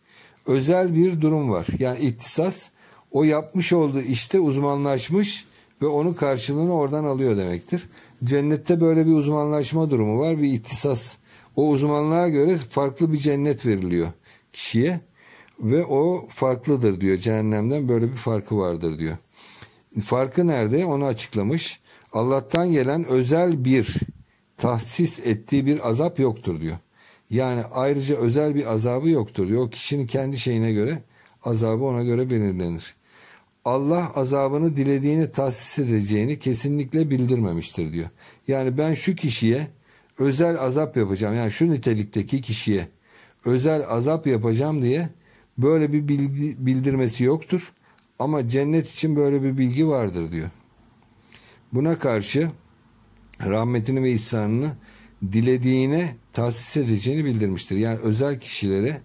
Özel bir durum var. Yani ihtisas o yapmış olduğu işte uzmanlaşmış ve onun karşılığını oradan alıyor demektir. Cennette böyle bir uzmanlaşma durumu var. Bir ihtisas. O uzmanlığa göre farklı bir cennet veriliyor kişiye ve o farklıdır diyor. Cehennemden böyle bir farkı vardır diyor. Farkı nerede? Onu açıklamış. Allah'tan gelen özel bir tahsis ettiği bir azap yoktur diyor. Yani ayrıca özel bir azabı yoktur diyor. O kişinin kendi şeyine göre azabı ona göre belirlenir. Allah azabını dilediğini tahsis edeceğini kesinlikle bildirmemiştir diyor. Yani ben şu kişiye özel azap yapacağım. Yani şu nitelikteki kişiye özel azap yapacağım diye böyle bir bilgi, bildirmesi yoktur. Ama cennet için böyle bir bilgi vardır diyor. Buna karşı rahmetini ve ihsanını dilediğine tahsis edeceğini bildirmiştir. Yani özel kişilere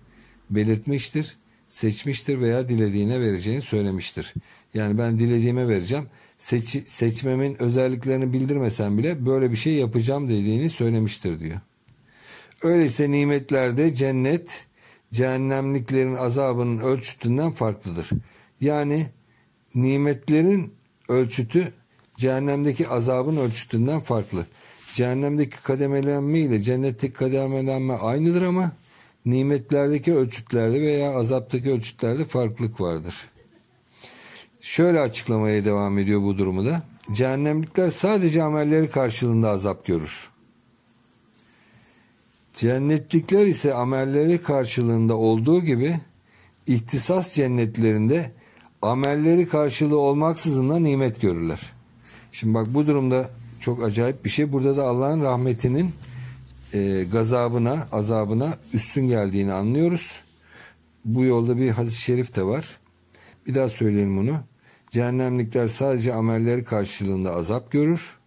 belirtmiştir, seçmiştir veya dilediğine vereceğini söylemiştir. Yani ben dilediğime vereceğim. Seç, seçmemin özelliklerini bildirmesem bile böyle bir şey yapacağım dediğini söylemiştir diyor. Öyleyse nimetlerde cennet cehennemliklerin azabının ölçütünden farklıdır. Yani nimetlerin ölçütü cehennemdeki azabın ölçütünden farklı. Cehennemdeki kademelenme ile cennetteki kademelenme aynıdır ama nimetlerdeki ölçütlerde veya azaptaki ölçütlerde farklılık vardır. Şöyle açıklamaya devam ediyor bu durumu da. Cehennemlikler sadece amelleri karşılığında azap görür. Cennetlikler ise amelleri karşılığında olduğu gibi ihtisas cennetlerinde amelleri karşılığı olmaksızın da nimet görürler. Şimdi bak bu durumda çok acayip bir şey. Burada da Allah'ın rahmetinin e, gazabına, azabına üstün geldiğini anlıyoruz. Bu yolda bir hadis-i şerif de var. Bir daha söyleyelim bunu. Cehennemlikler sadece amelleri karşılığında azap görür.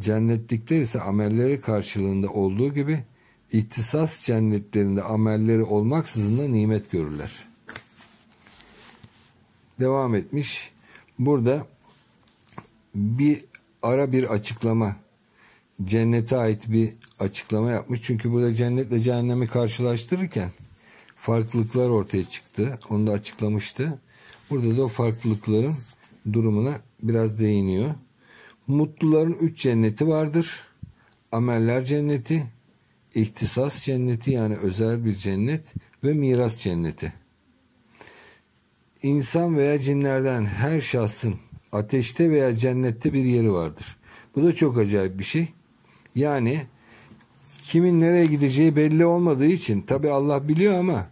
Cennetlikler ise amelleri karşılığında olduğu gibi ihtisas cennetlerinde amelleri olmaksızın da nimet görürler. Devam etmiş. Burada bir ara bir açıklama cennete ait bir açıklama yapmış. Çünkü burada cennetle cehennemi karşılaştırırken farklılıklar ortaya çıktı. Onu da açıklamıştı. Burada da o farklılıkların durumuna biraz değiniyor. Mutluların üç cenneti vardır. Ameller cenneti, ihtisas cenneti yani özel bir cennet ve miras cenneti. İnsan veya cinlerden her şahsın ateşte veya cennette bir yeri vardır. Bu da çok acayip bir şey. Yani kimin nereye gideceği belli olmadığı için tabi Allah biliyor ama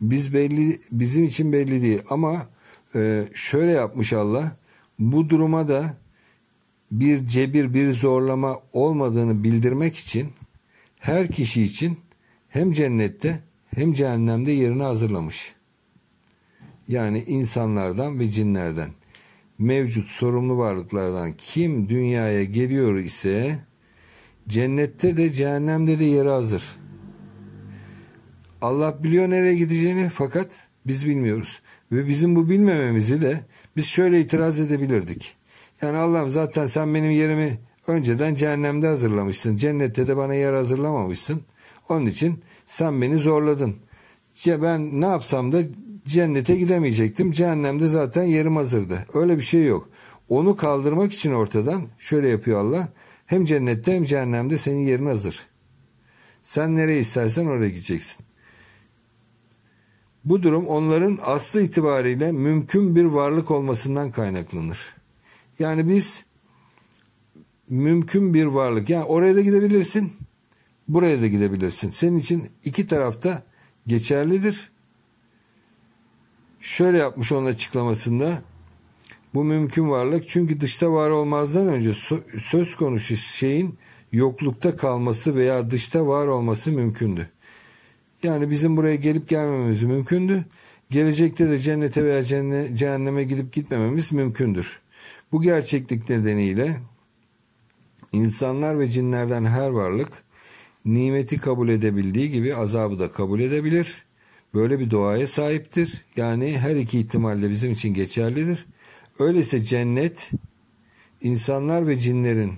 biz belli bizim için belli değil ama e, şöyle yapmış Allah bu duruma da bir cebir bir zorlama olmadığını bildirmek için her kişi için hem cennette hem cehennemde yerini hazırlamış. Yani insanlardan ve cinlerden mevcut sorumlu varlıklardan kim dünyaya geliyor ise cennette de cehennemde de yeri hazır. Allah biliyor nereye gideceğini fakat biz bilmiyoruz. Ve bizim bu bilmememizi de biz şöyle itiraz edebilirdik. Yani Allah'ım zaten sen benim yerimi önceden cehennemde hazırlamışsın. Cennette de bana yer hazırlamamışsın. Onun için sen beni zorladın. Ben ne yapsam da cennete gidemeyecektim. Cehennemde zaten yerim hazırdı. Öyle bir şey yok. Onu kaldırmak için ortadan şöyle yapıyor Allah. Hem cennette hem cehennemde senin yerin hazır. Sen nereye istersen oraya gideceksin. Bu durum onların aslı itibariyle mümkün bir varlık olmasından kaynaklanır. Yani biz mümkün bir varlık. Yani oraya da gidebilirsin, buraya da gidebilirsin. Senin için iki tarafta geçerlidir. Şöyle yapmış onun açıklamasında. Bu mümkün varlık çünkü dışta var olmazdan önce söz konusu şeyin yoklukta kalması veya dışta var olması mümkündü. Yani bizim buraya gelip gelmememiz mümkündü. gelecekte de cennete veya cehenneme gidip gitmememiz mümkündür. Bu gerçeklik nedeniyle insanlar ve cinlerden her varlık nimeti kabul edebildiği gibi azabı da kabul edebilir. Böyle bir doğaya sahiptir. Yani her iki ihtimalle bizim için geçerlidir. Öyleyse cennet insanlar ve cinlerin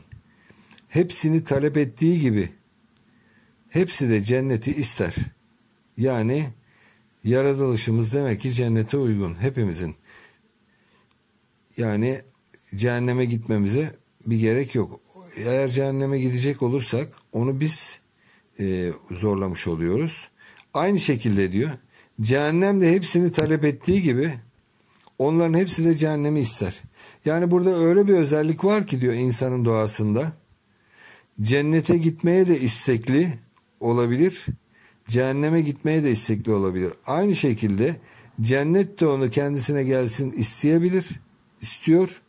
hepsini talep ettiği gibi hepsi de cenneti ister. Yani yaratılışımız demek ki cennete uygun hepimizin. Yani cehenneme gitmemize bir gerek yok. Eğer cehenneme gidecek olursak onu biz e, zorlamış oluyoruz. Aynı şekilde diyor cehennem de hepsini talep ettiği gibi onların hepsi de cehennemi ister. Yani burada öyle bir özellik var ki diyor insanın doğasında cennete gitmeye de istekli olabilir, cehenneme gitmeye de istekli olabilir. Aynı şekilde cennet de onu kendisine gelsin isteyebilir, istiyor.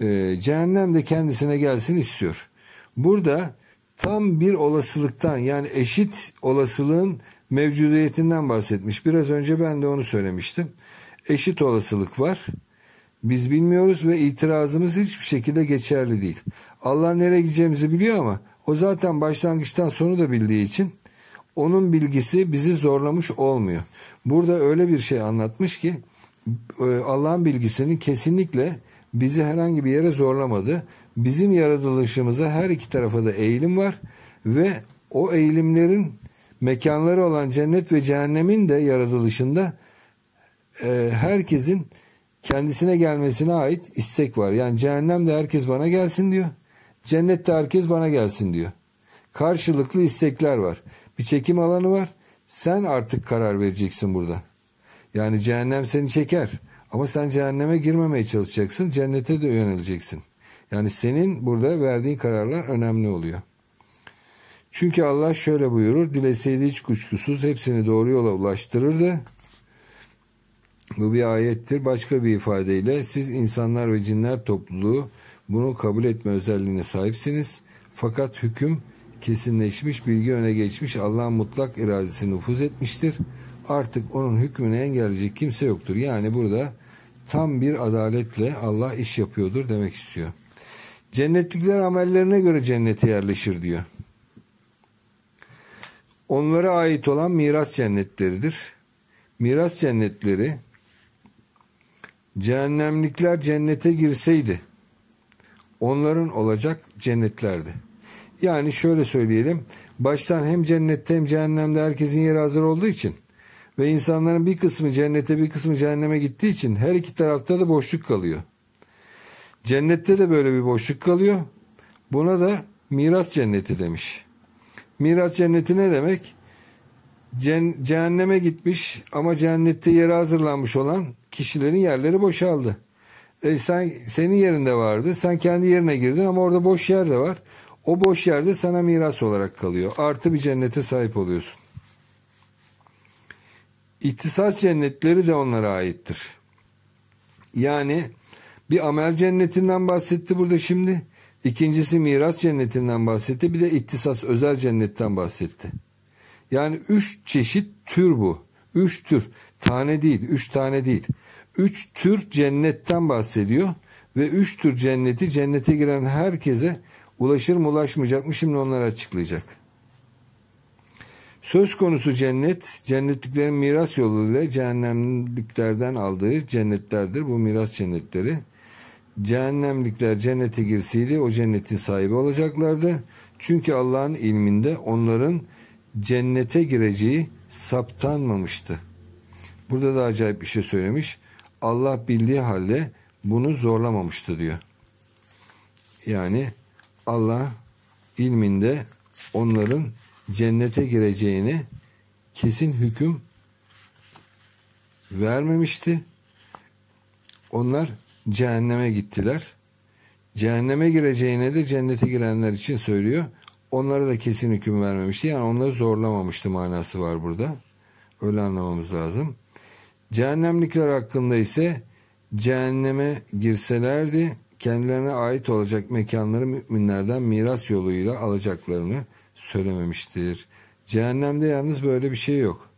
Ee, cehennem de kendisine gelsin istiyor. Burada tam bir olasılıktan yani eşit olasılığın mevcudiyetinden bahsetmiş. Biraz önce ben de onu söylemiştim. Eşit olasılık var. Biz bilmiyoruz ve itirazımız hiçbir şekilde geçerli değil. Allah nereye gideceğimizi biliyor ama o zaten başlangıçtan sonu da bildiği için onun bilgisi bizi zorlamış olmuyor. Burada öyle bir şey anlatmış ki e, Allah'ın bilgisinin kesinlikle bizi herhangi bir yere zorlamadı. Bizim yaratılışımıza her iki tarafa da eğilim var ve o eğilimlerin mekanları olan cennet ve cehennemin de yaratılışında e, herkesin kendisine gelmesine ait istek var. Yani cehennemde herkes bana gelsin diyor. Cennette herkes bana gelsin diyor. Karşılıklı istekler var. Bir çekim alanı var. Sen artık karar vereceksin burada. Yani cehennem seni çeker. Ama sen cehenneme girmemeye çalışacaksın. Cennete de yöneleceksin. Yani senin burada verdiğin kararlar önemli oluyor. Çünkü Allah şöyle buyurur. Dileseydi hiç kuşkusuz hepsini doğru yola ulaştırırdı. Bu bir ayettir. Başka bir ifadeyle siz insanlar ve cinler topluluğu bunu kabul etme özelliğine sahipsiniz. Fakat hüküm kesinleşmiş, bilgi öne geçmiş, Allah'ın mutlak iradesi nüfuz etmiştir. Artık onun hükmünü engelleyecek kimse yoktur. Yani burada tam bir adaletle Allah iş yapıyordur demek istiyor. Cennetlikler amellerine göre cennete yerleşir diyor. Onlara ait olan miras cennetleridir. Miras cennetleri cehennemlikler cennete girseydi onların olacak cennetlerdi. Yani şöyle söyleyelim. Baştan hem cennette hem cehennemde herkesin yeri hazır olduğu için ve insanların bir kısmı cennete bir kısmı cehenneme gittiği için her iki tarafta da boşluk kalıyor. Cennette de böyle bir boşluk kalıyor. Buna da miras cenneti demiş. Miras cenneti ne demek? cehenneme gitmiş ama cennette yeri hazırlanmış olan kişilerin yerleri boşaldı. E sen senin yerinde vardı. Sen kendi yerine girdin ama orada boş yer de var. O boş yerde sana miras olarak kalıyor. Artı bir cennete sahip oluyorsun. İhtisas cennetleri de onlara aittir. Yani bir amel cennetinden bahsetti burada şimdi. İkincisi miras cennetinden bahsetti. Bir de ihtisas özel cennetten bahsetti. Yani üç çeşit tür bu. Üç tür. Tane değil, üç tane değil. Üç tür cennetten bahsediyor. Ve üç tür cenneti cennete giren herkese ulaşır mı ulaşmayacak mı şimdi onları açıklayacak. Söz konusu cennet, cennetliklerin miras yoluyla cehennemliklerden aldığı cennetlerdir. Bu miras cennetleri. Cehennemlikler cennete girseydi o cennetin sahibi olacaklardı. Çünkü Allah'ın ilminde onların cennete gireceği saptanmamıştı. Burada da acayip bir şey söylemiş. Allah bildiği halde bunu zorlamamıştı diyor. Yani Allah ilminde onların cennete gireceğini kesin hüküm vermemişti. Onlar cehenneme gittiler. Cehenneme gireceğine de cennete girenler için söylüyor. Onlara da kesin hüküm vermemişti. Yani onları zorlamamıştı manası var burada. Öyle anlamamız lazım. Cehennemlikler hakkında ise cehenneme girselerdi kendilerine ait olacak mekanları müminlerden miras yoluyla alacaklarını söylememiştir. Cehennemde yalnız böyle bir şey yok.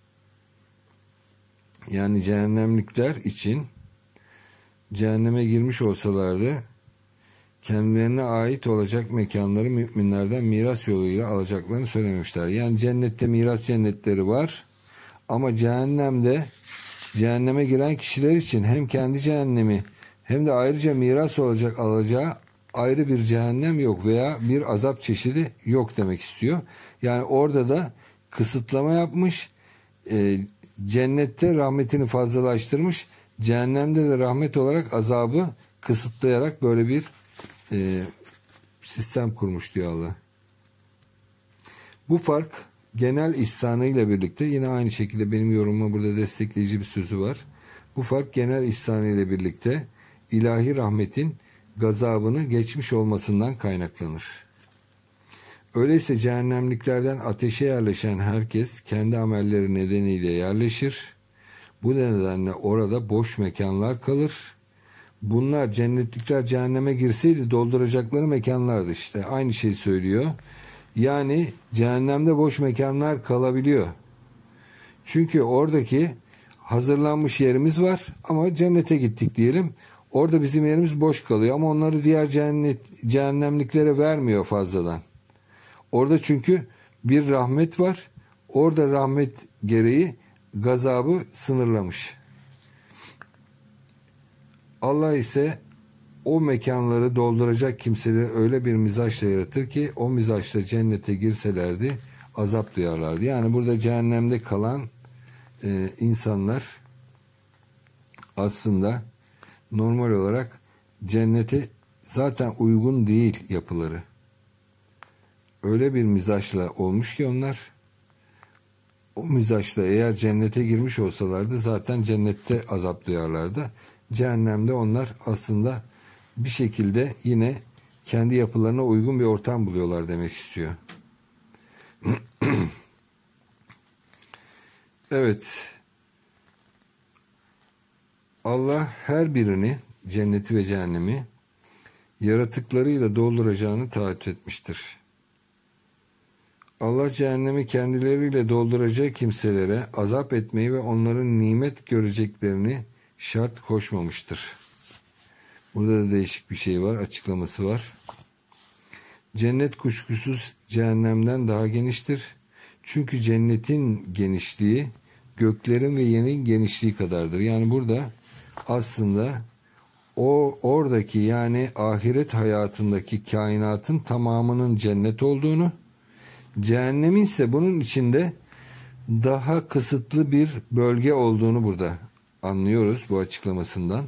yani cehennemlikler için cehenneme girmiş olsalardı kendilerine ait olacak mekanları müminlerden miras yoluyla alacaklarını söylemişler. Yani cennette miras cennetleri var ama cehennemde cehenneme giren kişiler için hem kendi cehennemi hem de ayrıca miras olacak alacağı ayrı bir cehennem yok veya bir azap çeşidi yok demek istiyor. Yani orada da kısıtlama yapmış, e, cennette rahmetini fazlalaştırmış, cehennemde de rahmet olarak azabı kısıtlayarak böyle bir e, sistem kurmuş diyor Allah. Bu fark genel ihsanıyla birlikte yine aynı şekilde benim yorumuma burada destekleyici bir sözü var. Bu fark genel ihsanıyla birlikte ilahi rahmetin gazabını geçmiş olmasından kaynaklanır. Öyleyse cehennemliklerden ateşe yerleşen herkes kendi amelleri nedeniyle yerleşir. Bu nedenle orada boş mekanlar kalır. Bunlar cennetlikler cehenneme girseydi dolduracakları mekanlardı işte. Aynı şeyi söylüyor. Yani cehennemde boş mekanlar kalabiliyor. Çünkü oradaki hazırlanmış yerimiz var ama cennete gittik diyelim. Orada bizim yerimiz boş kalıyor ama onları diğer cennet, cehennemliklere vermiyor fazladan. Orada çünkü bir rahmet var. Orada rahmet gereği gazabı sınırlamış. Allah ise o mekanları dolduracak kimseleri öyle bir mizaçla yaratır ki o mizaçla cennete girselerdi azap duyarlardı. Yani burada cehennemde kalan e, insanlar aslında normal olarak cennete zaten uygun değil yapıları. Öyle bir mizaçla olmuş ki onlar o mizaçla eğer cennete girmiş olsalardı zaten cennette azap duyarlardı. Cehennemde onlar aslında bir şekilde yine kendi yapılarına uygun bir ortam buluyorlar demek istiyor. evet. Allah her birini cenneti ve cehennemi yaratıklarıyla dolduracağını taahhüt etmiştir. Allah cehennemi kendileriyle dolduracak kimselere azap etmeyi ve onların nimet göreceklerini şart koşmamıştır. Burada da değişik bir şey var, açıklaması var. Cennet kuşkusuz cehennemden daha geniştir. Çünkü cennetin genişliği göklerin ve yerin genişliği kadardır. Yani burada aslında o oradaki yani ahiret hayatındaki kainatın tamamının cennet olduğunu, cehennemin ise bunun içinde daha kısıtlı bir bölge olduğunu burada anlıyoruz bu açıklamasından.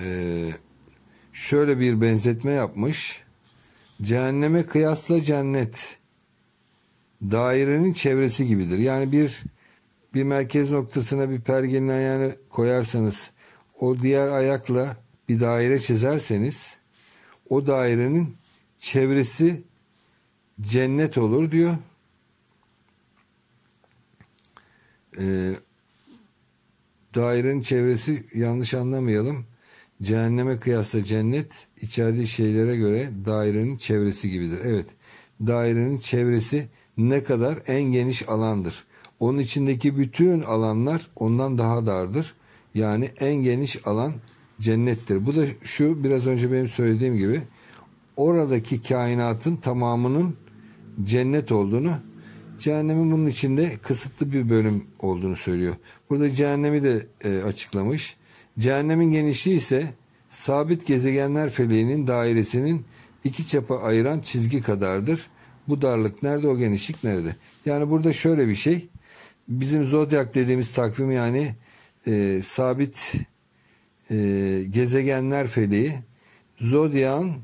Ee, şöyle bir benzetme yapmış. Cehenneme kıyasla cennet dairenin çevresi gibidir. Yani bir bir merkez noktasına bir pergenin ayağını koyarsanız o diğer ayakla bir daire çizerseniz o dairenin çevresi cennet olur diyor. Ee, dairenin çevresi yanlış anlamayalım. Cehenneme kıyasla cennet içerdiği şeylere göre dairenin çevresi gibidir. Evet dairenin çevresi ne kadar en geniş alandır. Onun içindeki bütün alanlar ondan daha dardır. Yani en geniş alan cennettir. Bu da şu biraz önce benim söylediğim gibi oradaki kainatın tamamının cennet olduğunu cehennemin bunun içinde kısıtlı bir bölüm olduğunu söylüyor. Burada cehennemi de e, açıklamış. Cehennemin genişliği ise sabit gezegenler feleğinin dairesinin iki çapa ayıran çizgi kadardır. Bu darlık nerede o genişlik nerede? Yani burada şöyle bir şey bizim zodyak dediğimiz takvim yani e, sabit e, gezegenler feleği zodyan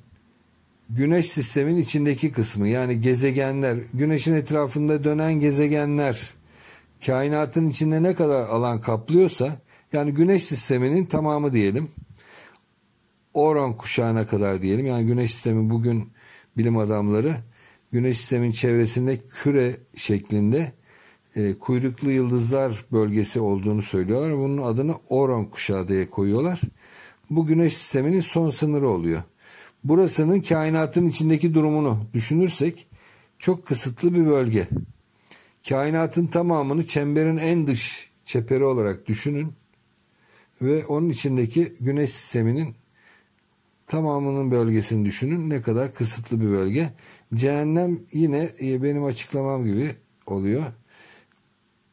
güneş sistemin içindeki kısmı. Yani gezegenler güneşin etrafında dönen gezegenler kainatın içinde ne kadar alan kaplıyorsa yani güneş sisteminin tamamı diyelim Oran kuşağına kadar diyelim. Yani güneş sistemi bugün bilim adamları güneş sistemin çevresinde küre şeklinde e, kuyruklu yıldızlar bölgesi olduğunu söylüyorlar. Bunun adını Oran kuşağı diye koyuyorlar. Bu güneş sisteminin son sınırı oluyor. Burasının kainatın içindeki durumunu düşünürsek çok kısıtlı bir bölge. kainatın tamamını çemberin en dış çeperi olarak düşünün ve onun içindeki güneş sisteminin tamamının bölgesini düşünün. Ne kadar kısıtlı bir bölge. Cehennem yine e, benim açıklamam gibi oluyor.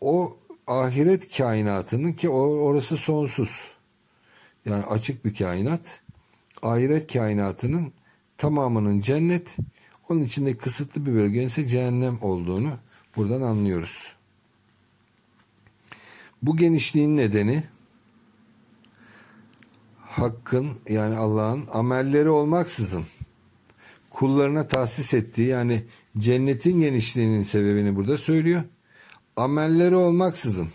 O ahiret kainatının ki orası sonsuz. Yani açık bir kainat. Ahiret kainatının tamamının cennet, onun içinde kısıtlı bir bölgenin ise cehennem olduğunu buradan anlıyoruz. Bu genişliğin nedeni Hakk'ın yani Allah'ın amelleri olmaksızın kullarına tahsis ettiği yani cennetin genişliğinin sebebini burada söylüyor. Amelleri olmaksızın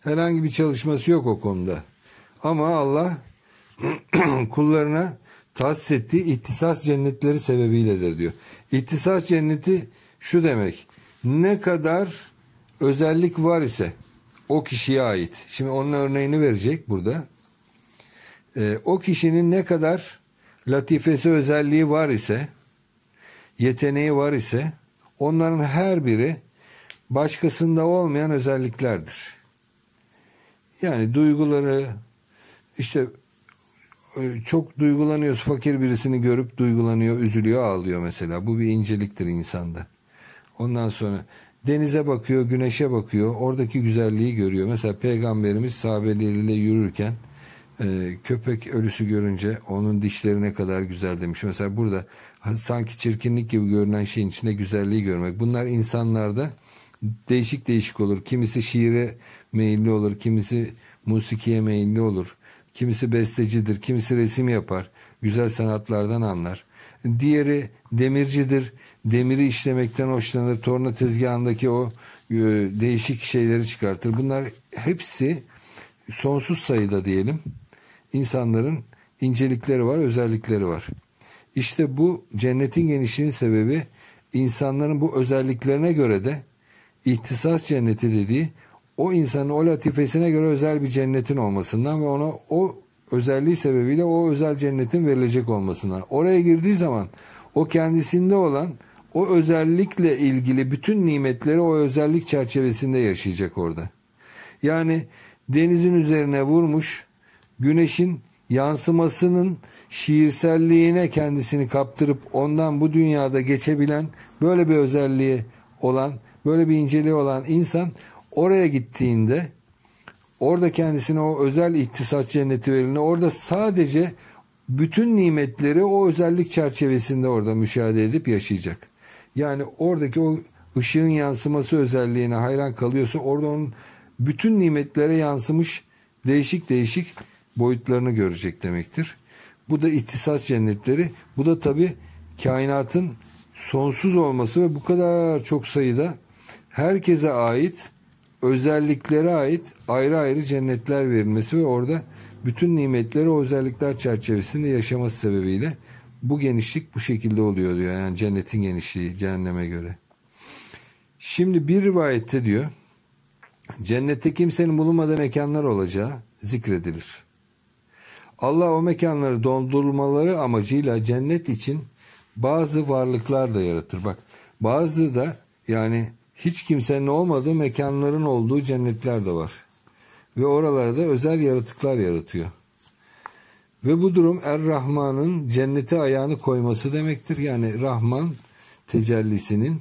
herhangi bir çalışması yok o konuda. Ama Allah kullarına tahsis ettiği ihtisas cennetleri sebebiyledir diyor. İhtisas cenneti şu demek. Ne kadar özellik var ise o kişiye ait. Şimdi onun örneğini verecek burada. Ee, o kişinin ne kadar latifesi özelliği var ise, yeteneği var ise onların her biri başkasında olmayan özelliklerdir. Yani duyguları işte e, çok duygulanıyoruz. Fakir birisini görüp duygulanıyor, üzülüyor, ağlıyor mesela. Bu bir inceliktir insanda. Ondan sonra denize bakıyor, güneşe bakıyor. Oradaki güzelliği görüyor. Mesela peygamberimiz sahabeleriyle yürürken e, köpek ölüsü görünce onun dişleri ne kadar güzel demiş. Mesela burada sanki çirkinlik gibi görünen şeyin içinde güzelliği görmek. Bunlar insanlarda değişik değişik olur. Kimisi şiire meyilli olur, kimisi musikiye meyilli olur. Kimisi bestecidir, kimisi resim yapar. Güzel sanatlardan anlar. Diğeri demircidir. Demiri işlemekten hoşlanır. Torna tezgahındaki o e, değişik şeyleri çıkartır. Bunlar hepsi sonsuz sayıda diyelim. insanların incelikleri var, özellikleri var. İşte bu cennetin genişliğinin sebebi insanların bu özelliklerine göre de ihtisas cenneti dediği o insanın o latifesine göre özel bir cennetin olmasından ve ona o özelliği sebebiyle o özel cennetin verilecek olmasından. Oraya girdiği zaman o kendisinde olan o özellikle ilgili bütün nimetleri o özellik çerçevesinde yaşayacak orada. Yani denizin üzerine vurmuş güneşin yansımasının şiirselliğine kendisini kaptırıp ondan bu dünyada geçebilen böyle bir özelliği olan böyle bir inceliği olan insan oraya gittiğinde orada kendisine o özel ihtisas cenneti verilene orada sadece bütün nimetleri o özellik çerçevesinde orada müşahede edip yaşayacak. Yani oradaki o ışığın yansıması özelliğine hayran kalıyorsa orada onun bütün nimetlere yansımış değişik değişik boyutlarını görecek demektir. Bu da ihtisas cennetleri. Bu da tabi kainatın sonsuz olması ve bu kadar çok sayıda herkese ait özelliklere ait ayrı ayrı cennetler verilmesi ve orada bütün nimetleri o özellikler çerçevesinde yaşaması sebebiyle bu genişlik bu şekilde oluyor diyor. Yani cennetin genişliği cehenneme göre. Şimdi bir rivayette diyor cennette kimsenin bulunmadığı mekanlar olacağı zikredilir. Allah o mekanları doldurmaları amacıyla cennet için bazı varlıklar da yaratır. Bak bazı da yani hiç kimsenin olmadığı mekanların olduğu cennetler de var. Ve oralarda özel yaratıklar yaratıyor. Ve bu durum Er-Rahman'ın cennete ayağını koyması demektir. Yani Rahman tecellisinin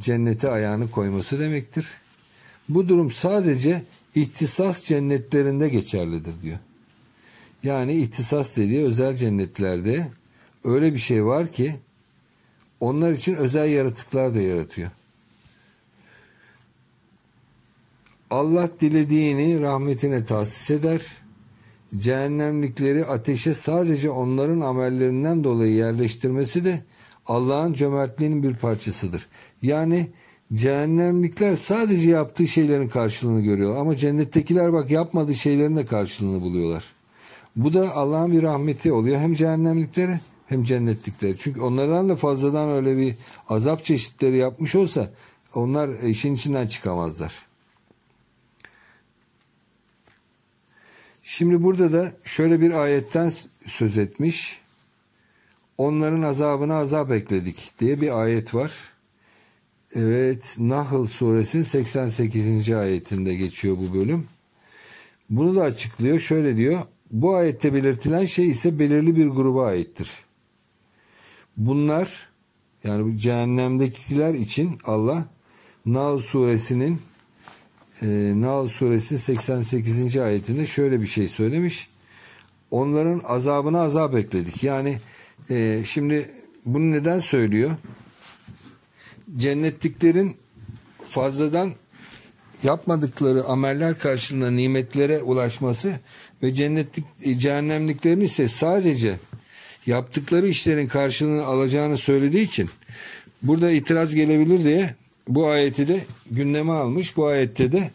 cennete ayağını koyması demektir. Bu durum sadece ihtisas cennetlerinde geçerlidir diyor. Yani ihtisas dediği özel cennetlerde öyle bir şey var ki onlar için özel yaratıklar da yaratıyor. Allah dilediğini rahmetine tahsis eder. Cehennemlikleri ateşe sadece onların amellerinden dolayı yerleştirmesi de Allah'ın cömertliğinin bir parçasıdır. Yani cehennemlikler sadece yaptığı şeylerin karşılığını görüyor. Ama cennettekiler bak yapmadığı şeylerin de karşılığını buluyorlar. Bu da Allah'ın bir rahmeti oluyor. Hem cehennemliklere hem cennetliklere. Çünkü onlardan da fazladan öyle bir azap çeşitleri yapmış olsa onlar işin içinden çıkamazlar. Şimdi burada da şöyle bir ayetten söz etmiş. Onların azabına azap ekledik diye bir ayet var. Evet, Nahl suresinin 88. ayetinde geçiyor bu bölüm. Bunu da açıklıyor. Şöyle diyor. Bu ayette belirtilen şey ise belirli bir gruba aittir. Bunlar yani cehennemdekiler için Allah Nahl suresinin e, Nahl suresi 88. ayetinde şöyle bir şey söylemiş. Onların azabına azap ekledik. Yani e, şimdi bunu neden söylüyor? Cennetliklerin fazladan yapmadıkları ameller karşılığında nimetlere ulaşması ve cennetlik e, cehennemliklerin ise sadece yaptıkları işlerin karşılığını alacağını söylediği için burada itiraz gelebilir diye bu ayeti de gündeme almış. Bu ayette de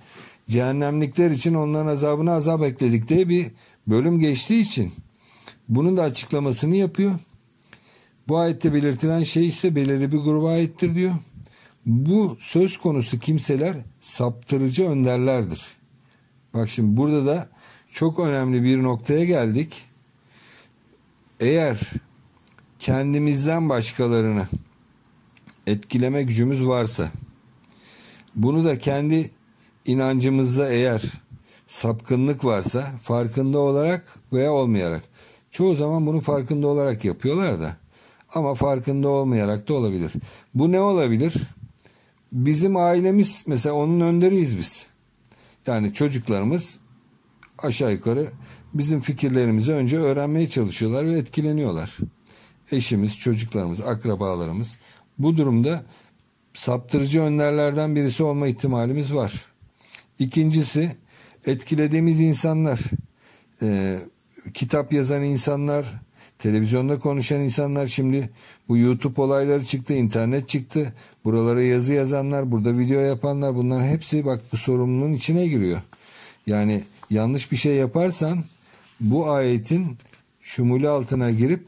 cehennemlikler için onların azabına azap ekledik diye bir bölüm geçtiği için bunun da açıklamasını yapıyor. Bu ayette belirtilen şey ise belirli bir gruba aittir diyor. Bu söz konusu kimseler saptırıcı önderlerdir. Bak şimdi burada da çok önemli bir noktaya geldik. Eğer kendimizden başkalarını etkileme gücümüz varsa bunu da kendi inancımızda eğer sapkınlık varsa farkında olarak veya olmayarak çoğu zaman bunu farkında olarak yapıyorlar da ama farkında olmayarak da olabilir. Bu ne olabilir? Bizim ailemiz mesela onun önderiyiz biz. Yani çocuklarımız aşağı yukarı bizim fikirlerimizi önce öğrenmeye çalışıyorlar ve etkileniyorlar. Eşimiz, çocuklarımız, akrabalarımız bu durumda saptırıcı önderlerden birisi olma ihtimalimiz var. İkincisi etkilediğimiz insanlar, e, kitap yazan insanlar, televizyonda konuşan insanlar şimdi bu YouTube olayları çıktı, internet çıktı. Buralara yazı yazanlar, burada video yapanlar bunların hepsi bak bu sorumluluğun içine giriyor. Yani yanlış bir şey yaparsan bu ayetin şumulu altına girip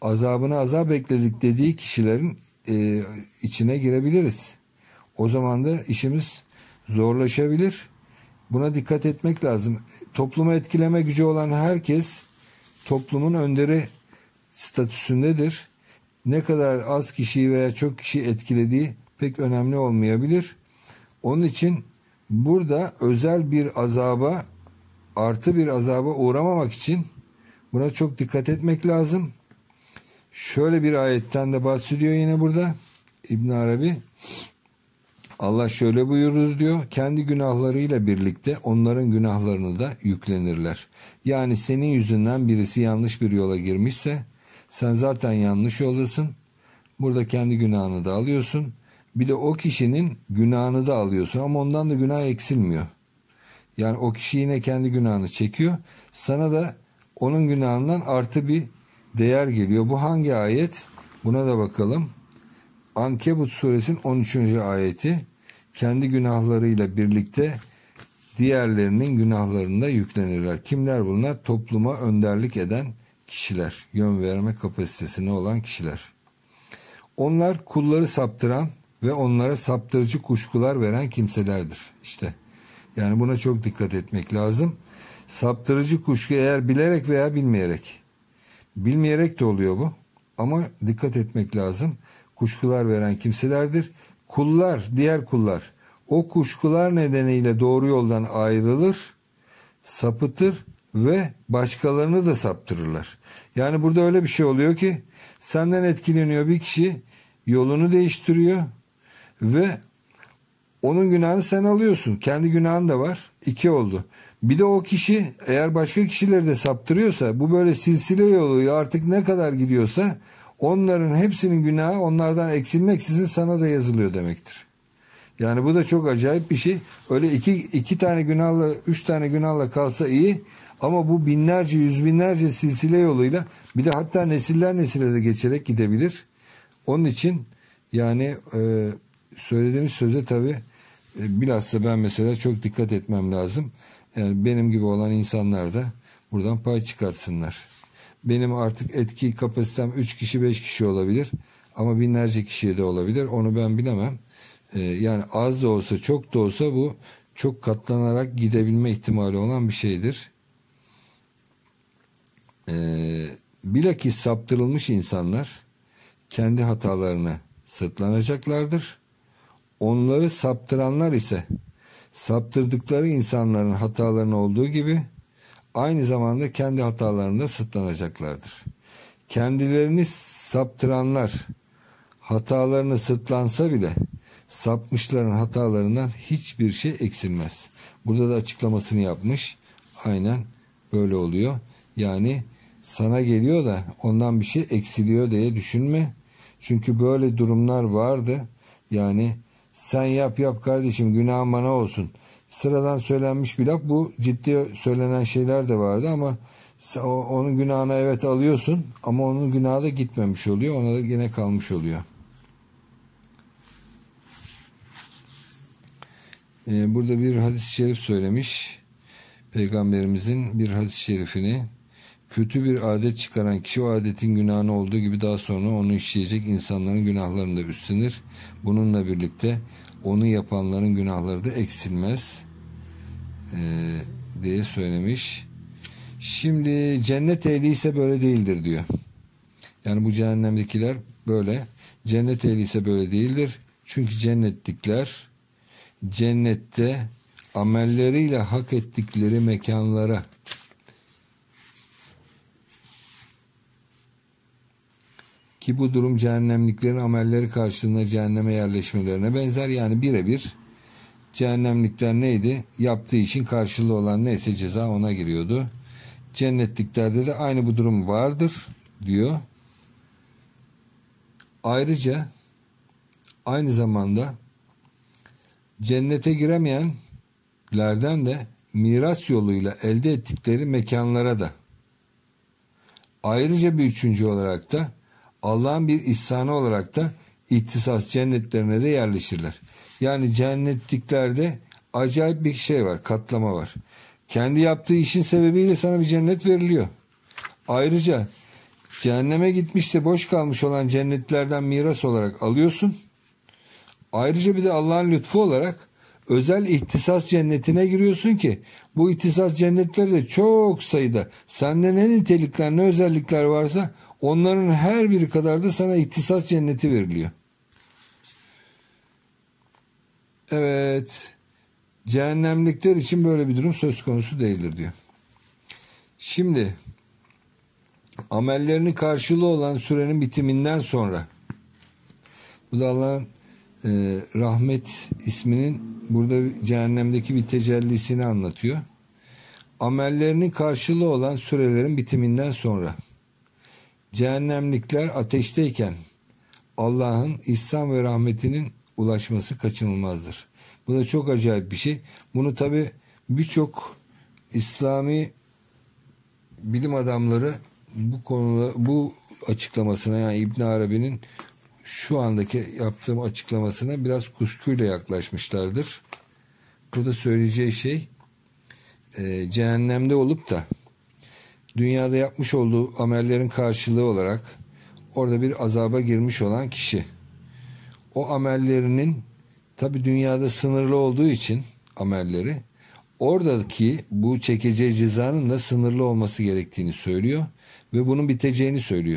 azabını azap bekledik dediği kişilerin e, içine girebiliriz. O zaman da işimiz zorlaşabilir. Buna dikkat etmek lazım. Toplumu etkileme gücü olan herkes toplumun önderi statüsündedir. Ne kadar az kişiyi veya çok kişi etkilediği pek önemli olmayabilir. Onun için burada özel bir azaba artı bir azaba uğramamak için buna çok dikkat etmek lazım. Şöyle bir ayetten de bahsediyor yine burada İbn Arabi. Allah şöyle buyurur diyor. Kendi günahlarıyla birlikte onların günahlarını da yüklenirler. Yani senin yüzünden birisi yanlış bir yola girmişse sen zaten yanlış yoldasın. Burada kendi günahını da alıyorsun. Bir de o kişinin günahını da alıyorsun ama ondan da günah eksilmiyor. Yani o kişi yine kendi günahını çekiyor. Sana da onun günahından artı bir değer geliyor. Bu hangi ayet? Buna da bakalım. Ankebut suresinin 13. ayeti kendi günahlarıyla birlikte diğerlerinin günahlarında yüklenirler. Kimler bunlar? Topluma önderlik eden kişiler, yön verme kapasitesine olan kişiler. Onlar kulları saptıran ve onlara saptırıcı kuşkular veren kimselerdir. İşte yani buna çok dikkat etmek lazım. Saptırıcı kuşku eğer bilerek veya bilmeyerek. Bilmeyerek de oluyor bu. Ama dikkat etmek lazım. Kuşkular veren kimselerdir. Kullar, diğer kullar o kuşkular nedeniyle doğru yoldan ayrılır, sapıtır ve başkalarını da saptırırlar. Yani burada öyle bir şey oluyor ki senden etkileniyor bir kişi yolunu değiştiriyor ve onun günahını sen alıyorsun. Kendi günahın da var. İki oldu. Bir de o kişi eğer başka kişileri de saptırıyorsa bu böyle silsile yolu artık ne kadar gidiyorsa onların hepsinin günahı onlardan eksilmeksizin sana da yazılıyor demektir. Yani bu da çok acayip bir şey. Öyle iki, iki tane günahla, üç tane günahla kalsa iyi. Ama bu binlerce, yüz binlerce silsile yoluyla bir de hatta nesiller nesile de geçerek gidebilir. Onun için yani e, söylediğimiz söze tabii e, bilhassa ben mesela çok dikkat etmem lazım. Yani benim gibi olan insanlar da buradan pay çıkartsınlar. Benim artık etki kapasitem 3 kişi 5 kişi olabilir ama binlerce kişiye de olabilir. Onu ben bilemem. Ee, yani az da olsa çok da olsa bu çok katlanarak gidebilme ihtimali olan bir şeydir. Ee, bilakis saptırılmış insanlar kendi hatalarını sırtlanacaklardır. Onları saptıranlar ise saptırdıkları insanların hatalarının olduğu gibi aynı zamanda kendi hatalarında sırtlanacaklardır. Kendilerini saptıranlar hatalarını sırtlansa bile sapmışların hatalarından hiçbir şey eksilmez. Burada da açıklamasını yapmış. Aynen böyle oluyor. Yani sana geliyor da ondan bir şey eksiliyor diye düşünme. Çünkü böyle durumlar vardı. Yani sen yap yap kardeşim günah bana olsun. Sıradan söylenmiş bir laf bu ciddi söylenen şeyler de vardı ama onun günahına evet alıyorsun ama onun günahı da gitmemiş oluyor. Ona da yine kalmış oluyor. Ee, burada bir hadis-i şerif söylemiş. Peygamberimizin bir hadis-i şerifini kötü bir adet çıkaran kişi o adetin günahını olduğu gibi daha sonra onu işleyecek insanların günahlarını da üstlenir. Bununla birlikte onu yapanların günahları da eksilmez e, diye söylemiş. Şimdi cennet ehli ise böyle değildir diyor. Yani bu cehennemdekiler böyle. Cennet ehli ise böyle değildir. Çünkü cennetlikler cennette amelleriyle hak ettikleri mekanlara ki bu durum cehennemliklerin amelleri karşılığında cehenneme yerleşmelerine benzer yani birebir cehennemlikler neydi? Yaptığı işin karşılığı olan neyse ceza ona giriyordu. Cennetliklerde de aynı bu durum vardır diyor. Ayrıca aynı zamanda cennete giremeyenlerden de miras yoluyla elde ettikleri mekanlara da ayrıca bir üçüncü olarak da Allah'ın bir ihsanı olarak da ihtisas cennetlerine de yerleşirler. Yani cennetliklerde acayip bir şey var, katlama var. Kendi yaptığı işin sebebiyle sana bir cennet veriliyor. Ayrıca cehenneme gitmiş de boş kalmış olan cennetlerden miras olarak alıyorsun. Ayrıca bir de Allah'ın lütfu olarak özel ihtisas cennetine giriyorsun ki bu ihtisas cennetleri de çok sayıda sende ne nitelikler ne özellikler varsa onların her biri kadar da sana ihtisas cenneti veriliyor. Evet cehennemlikler için böyle bir durum söz konusu değildir diyor. Şimdi amellerinin karşılığı olan sürenin bitiminden sonra bu da Allah'ın e, rahmet isminin burada cehennemdeki bir tecellisini anlatıyor. Amellerinin karşılığı olan sürelerin bitiminden sonra cehennemlikler ateşteyken Allah'ın ihsan ve rahmetinin ulaşması kaçınılmazdır. Bu da çok acayip bir şey. Bunu tabi birçok İslami bilim adamları bu konuda bu açıklamasına yani İbn Arabi'nin şu andaki yaptığım açıklamasına biraz kuşkuyla yaklaşmışlardır. Burada söyleyeceği şey e, cehennemde olup da dünyada yapmış olduğu amellerin karşılığı olarak orada bir azaba girmiş olan kişi o amellerinin tabi dünyada sınırlı olduğu için amelleri oradaki bu çekeceği cezanın da sınırlı olması gerektiğini söylüyor ve bunun biteceğini söylüyor.